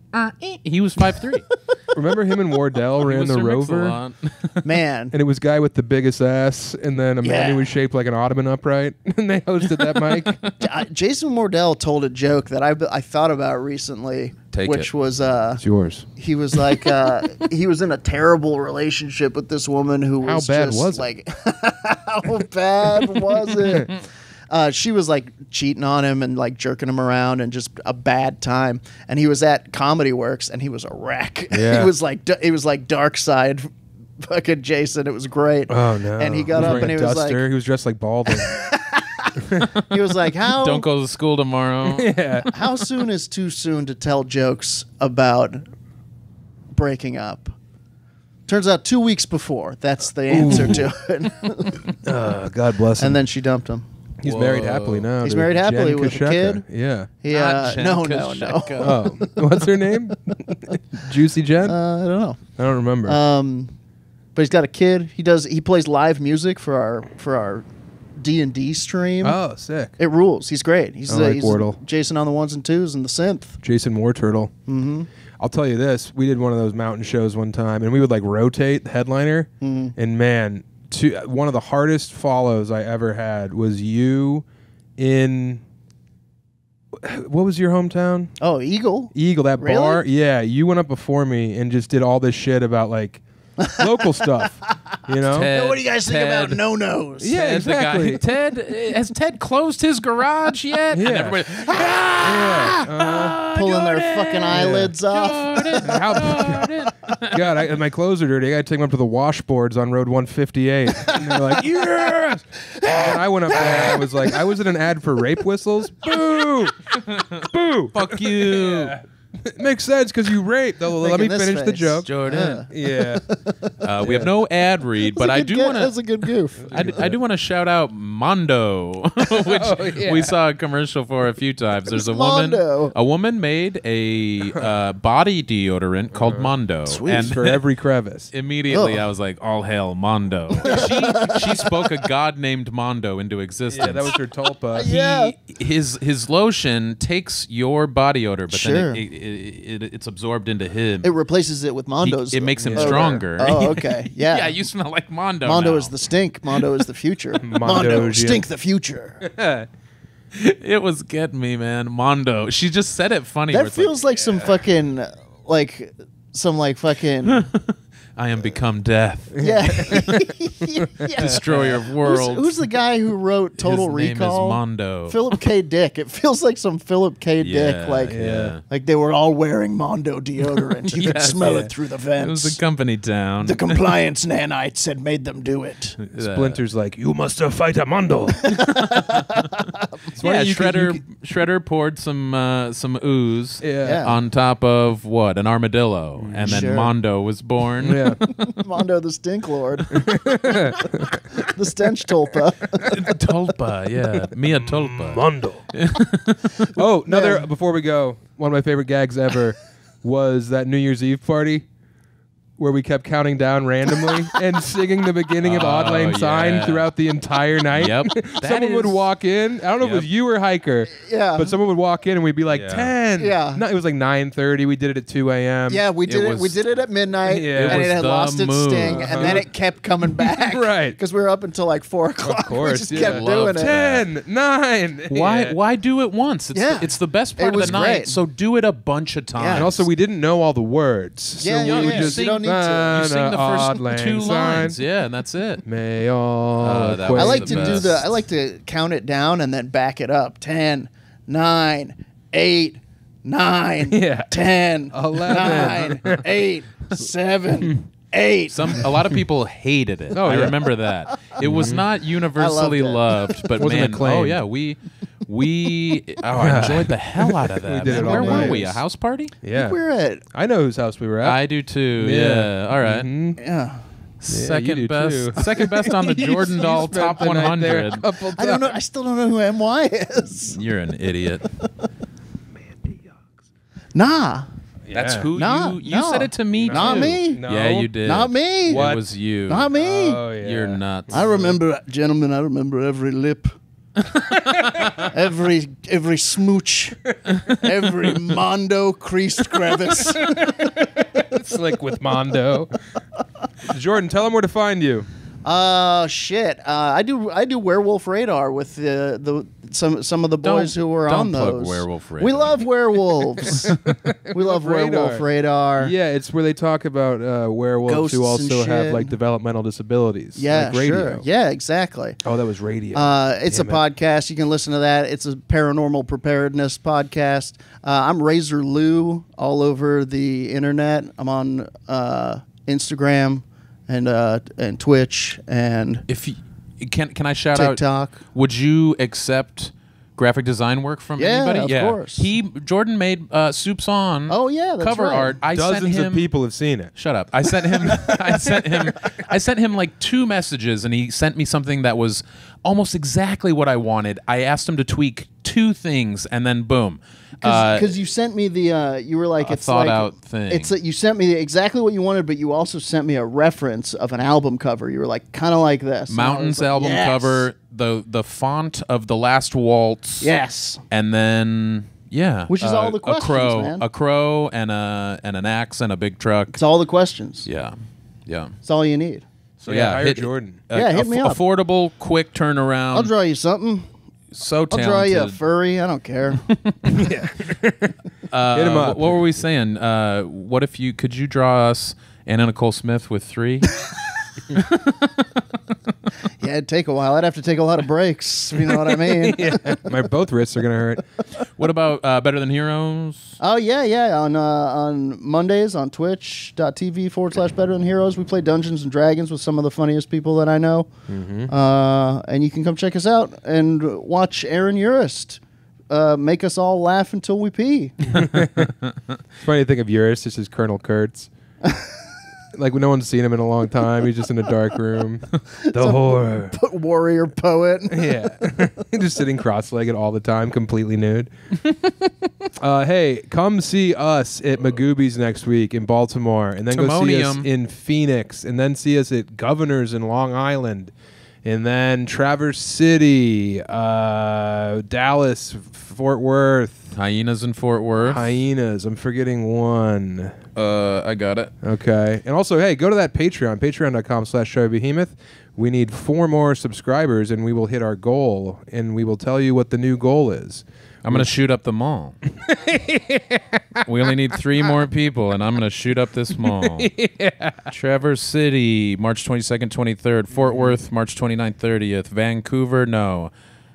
He was five three. remember him and Wardell ran the Rover, Man. and it was guy with the biggest ass, and then a man Yeah. who was shaped like an ottoman upright, and they hosted that mic. I- Jason Wardell told a joke that I, I thought about recently, Take which it. was uh, It's yours. he was like uh, he was in a terrible relationship with this woman who How was bad just was it? like how bad was it? Uh, she was like cheating on him and like jerking him around and just a bad time. And he was at Comedy Works and he was a wreck. Yeah. he was like d- he was like dark side fucking Jason. It was great. Oh no! And he got was up and he was duster. like, he was dressed like Baldwin. he was like, "How Don't go to school tomorrow. yeah. how soon is too soon to tell jokes about breaking up?" Turns out two weeks before. That's the answer to it. Uh, God bless him. and then she dumped him. He's married happily now. He's married happily Jen with a kid. Yeah. Yeah. Uh, Jen no, no, no. Kasheka. Oh, what's her name? Juicy Jen. Uh, I don't know. I don't remember. Um, but he's got a kid. He does. He plays live music for our for our D and D stream. oh, sick. It rules. He's great. He's, I uh, like he's Wardell. Jason on the ones and twos and the synth. Jason War Turtle. Mm-hmm. I'll tell you this: we did one of those mountain shows one time, and we would like rotate the headliner. Mm-hmm. And man, two, one of the hardest follows I ever had was you in. What was your hometown? Oh, Eagle. Eagle, that Really? bar. Yeah, you went up before me and just did all this shit about like local stuff. You know? Ted- Now, what do you guys think about no nos? Yeah, Ted, the guy- exactly. Ted, uh, has Ted closed his garage yet? And Yeah. everybody, Yeah. Uh, pulling their fucking eyelids off. Jordan, How- Jordan. God, I, my clothes are dirty. I got to take them up to the washboards on Road 158. and they're like, yes! And I went up there. I was like, I was in an ad for rape whistles. Boo! Boo! Fuck you, It makes sense because you raped. They'll- let me Making this finish the face. joke. Jordan. Yeah. Uh, we have no ad read, but That's a I good do get- want That's to. a good goof. I do, want to shout out Mondo, which Oh, yeah. we saw a commercial for a few times. There's a woman. Mondo? A woman made a uh, body deodorant called Mondo, Sweet. and For every crevice. immediately Ugh. I was like, "All hail Mondo!" she she spoke a god named Mondo into existence. Yeah, that was her tulpa. he, Yeah. his his lotion takes your body odor, but Sure. then it, it, it, it's absorbed into him. It replaces it with He- Mondo's. it makes him odor. stronger. Oh, okay. Yeah. yeah, you smell like Mondo. Mondo now. is the stink. Mondo is the future. Mondo, Mondo, stink the future. It was getting me, man. Mondo. She just said it funny. where That it's like, feels like some fucking like some like fucking I am become death, yeah. yeah. destroyer of Who's, worlds. who's the guy who wrote Total His name is Recall? Mondo. Philip K. Dick. It feels like some Philip K. Yeah, Dick, like yeah. like they were all wearing Mondo deodorant. You could Yes, smell yeah. it through the vents. It was a company town. the compliance nanites had made them do it. Uh, Splinter's like, you must have fight a Mondo. Yeah, you could- Shredder you could- Shredder poured some uh, some ooze Yeah. Yeah. on top of what an armadillo, and then Sure. Mondo was born. Yeah. Mondo the Stink Lord. the Stench Tulpa. Tulpa, yeah, Mia Tulpa. Mondo. oh, another Man. before we go, one of my favorite gags ever was that New Year's Eve party where we kept counting down randomly and singing the beginning of Odd Oh, Lang Syne yeah. throughout the entire night. Yep. That someone would walk in. I don't know if it was you or Hiker. Yeah. But someone would walk in and we'd be like Yeah. ten. Yeah. No, it was like nine thirty. We did it at two a.m. Yeah, we did it. was- we did it at midnight, Yeah. It and was it had the lost its move. sting, and then it kept coming back. Right. because we were up until like four o'clock. Of course, we just yeah. kept doing it. that. Ten, nine. Why Yeah. why do it once? It's Yeah. the, it's the best It part of was the night. great. So do it a bunch of times. And also, we didn't know all the words. So Yeah, we yeah, would yeah. just You don't need to. You sing the first lang two sign. lines, yeah, and that's it. May oh, all Oh, that I like the to do the. I like to count it down and then back it up. 10, 9, 8, 9, Yeah. 10, Eleven. 9, 8, Some a lot of people hated it. Oh, I yeah. remember that. It was mm-hmm. not universally it. loved, but Wasn't man, oh, acclaimed. oh yeah, we we oh I enjoyed the hell out of that. did man. it all Where were night. we? A house party? Yeah. We're at. I know whose house we were at. I do too. Yeah. Yeah. All right. Mhm. Yeah. Second you do best. too. Second best on the You- Jordan you Doll spent top the night there 100. couple I don't know. I still don't know who MY is. You're an idiot. Nah. That's Yeah. who No, you you no. said it to me Not too. me. No. Yeah, you did. Not me. What? It was you. Not me. Oh, yeah. You're nuts. I remember, gentlemen. I remember every lip, every every smooch, every mondo creased crevice. Slick with Mondo. Jordan, tell him where to find you. Uh shit. Uh, I do I do Werewolf Radar with the the some some of the boys Don't- who were don't on plug those. Werewolf We Radar. love werewolves. we love. Werewolf Radar. Yeah, it's where they talk about uh, werewolves who Ghosts and also have like developmental disabilities. Yeah, like radio. sure. Yeah, exactly. Oh, that was radio. Uh, it's a podcast. You can listen to that. It's a paranormal preparedness podcast. Uh, I'm Razor Lou all over the internet. I'm on uh, Instagram and uh, and Twitch and if you Can can I shout TikTok. out? TikTok? Would you accept graphic design work from anybody? Yeah, anybody? of course. He Jordan made uh, Soups on. Oh, yeah, that's cover right. art. I Dozens sent him. of people have seen it. Shut up. I sent him I sent him I sent him like two messages and he sent me something that was almost exactly what I wanted. I asked him to tweak two things and then boom. Uh, because you sent me the uh, you were like A it's thought like, out thing. It's like you sent me exactly what you wanted, but you also sent me a reference of an album cover. You were like kind of like this And I was Mountains like, album yes. cover, the the font of the last waltz. Yes, And then yeah. Which is uh, all the questions, a crow, man. A crow and a and an axe and a big truck. it's all the questions. Yeah. Yeah. It's all you need. So Yeah, yeah, hire hit, Jordan. uh, Yeah, hit me up. Affordable, quick turnaround. I'll draw you something. So talented. I'll draw you a furry. I don't care. Uh, Hit 'em up. What, what were we saying? Uh, what if you could you draw us Anna Nicole Smith with three? yeah, it'd take a while. I'd have to take a lot of breaks. You know what I mean? yeah. My both wrists are gonna hurt. what about uh, Better Than Heroes? Oh yeah, yeah. On uh, on Mondays on Twitch.tv forward slash Better Than Heroes, we play Dungeons and Dragons with some of the funniest people that I know. Uh, and you can come check us out and watch Aaron Urist uh, make us all laugh until we pee. It's funny to think of Urist just as Colonel Kurtz. Like no one's seen him in a long time. He's just in a dark room. the horror. Warrior poet. yeah. just sitting cross-legged all the time, completely nude. uh, hey, come see us at Magooby's next week in Baltimore, and then go see us Timonium. in Phoenix, and then see us at Governors in Long Island, and then Traverse City, uh, Dallas, Fort Worth, Hyenas in Fort Worth. Hyenas. I'm forgetting one. uh, I got it. Okay. And also, hey, go to that Patreon, patreon.com slash show behemoth. We need four more subscribers and we will hit our goal and we will tell you what the new goal is. I'm gonna shoot up the mall. we only need three more people, and I'm gonna shoot up this mall. Traverse City, March 22nd, 23rd. Fort Worth, March 29th, 30th. Vancouver, no.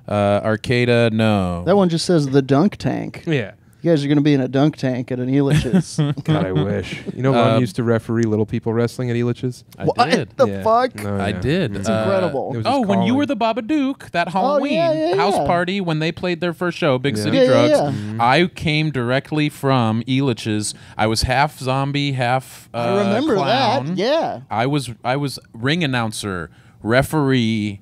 Uh, Arcata, no. That one just says the dunk tank. Yeah. You guys are going to be in a dunk tank at an Elitch's. God, I wish. You know, Lon Um, used to referee little people wrestling at Elitch's. I what did. the Yeah. fuck? No, I yeah. did. It's Uh, incredible. It was Oh, his when you calling. were the Babadook, that Halloween yeah, yeah, house yeah. party when they played their first show, Big Yeah. City Yeah, yeah, Drugs, yeah. Mm-hmm. I came directly from Elitch's. I was half zombie, half uh, I remember clown. that. Yeah. I was I was ring announcer, referee,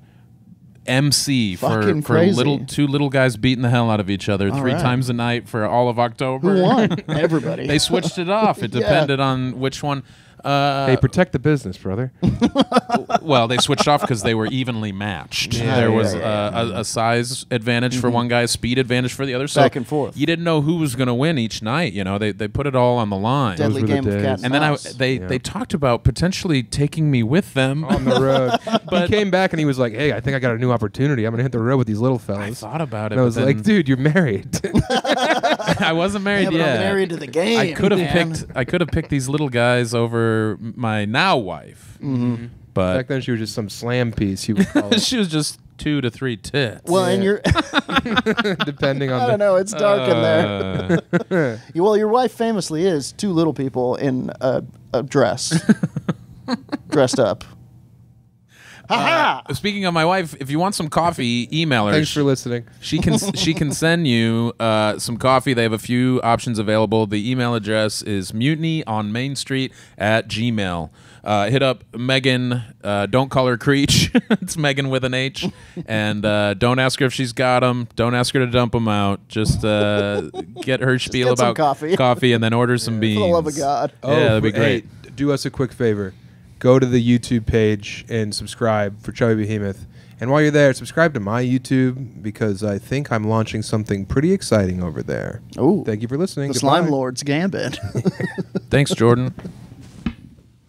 MC for Fucking for crazy. little two little guys beating the hell out of each other three right. times a night for all of October. Who won? Everybody. they switched it off. It Yeah. depended on which one. Uh, Hey, protect the business, brother. well, they switched off because they were evenly matched. Yeah, there yeah, was yeah, uh, a, a size advantage for one guy, a speed advantage for the other. So Back and forth. You didn't know who was going to win each night. You know, they they put it all on the line. Deadly were the game of days. cat and, and then I, they Yeah. they talked about potentially taking me with them. On the road. But- he came back and he was like, hey, I think I got a new opportunity. I'm going to hit the road with these little fellas." I thought about it. And I was like, dude, you're married. I wasn't married yeah, but yet. I'm married to the game. I could have picked. I could have picked these little guys over my now wife, Mm-hmm. but Back then, she was just some slam piece, you would call it, she was just two to three tits. Well, and Yeah. you're. depending on I the. don't know. It's dark in there. Uh, You- Well, your wife famously is two little people in a, a dress, dressed up. Ha ha! Speaking of my wife, if you want some coffee, email her. Thanks for listening. She can she can send you uh, some coffee. They have a few options available. The email address is mutiny on Main Street at Gmail. Uh, hit up Megan. Uh, don't call her Creech. it's Megan with an H. And uh, don't ask her if she's got them. Don't ask her to dump them out. Just uh, get her spiel get about coffee. coffee and then order some beans. For the love of God. yeah, that'd be for- Oh, hey, great. do us a quick favor. Go to the YouTube page and subscribe for Chubby Behemoth. And while you're there, subscribe to my YouTube because I think I'm launching something pretty exciting over there. Ooh. Thank you for listening. The Slime Lord's Gambit. Thanks, Jordan.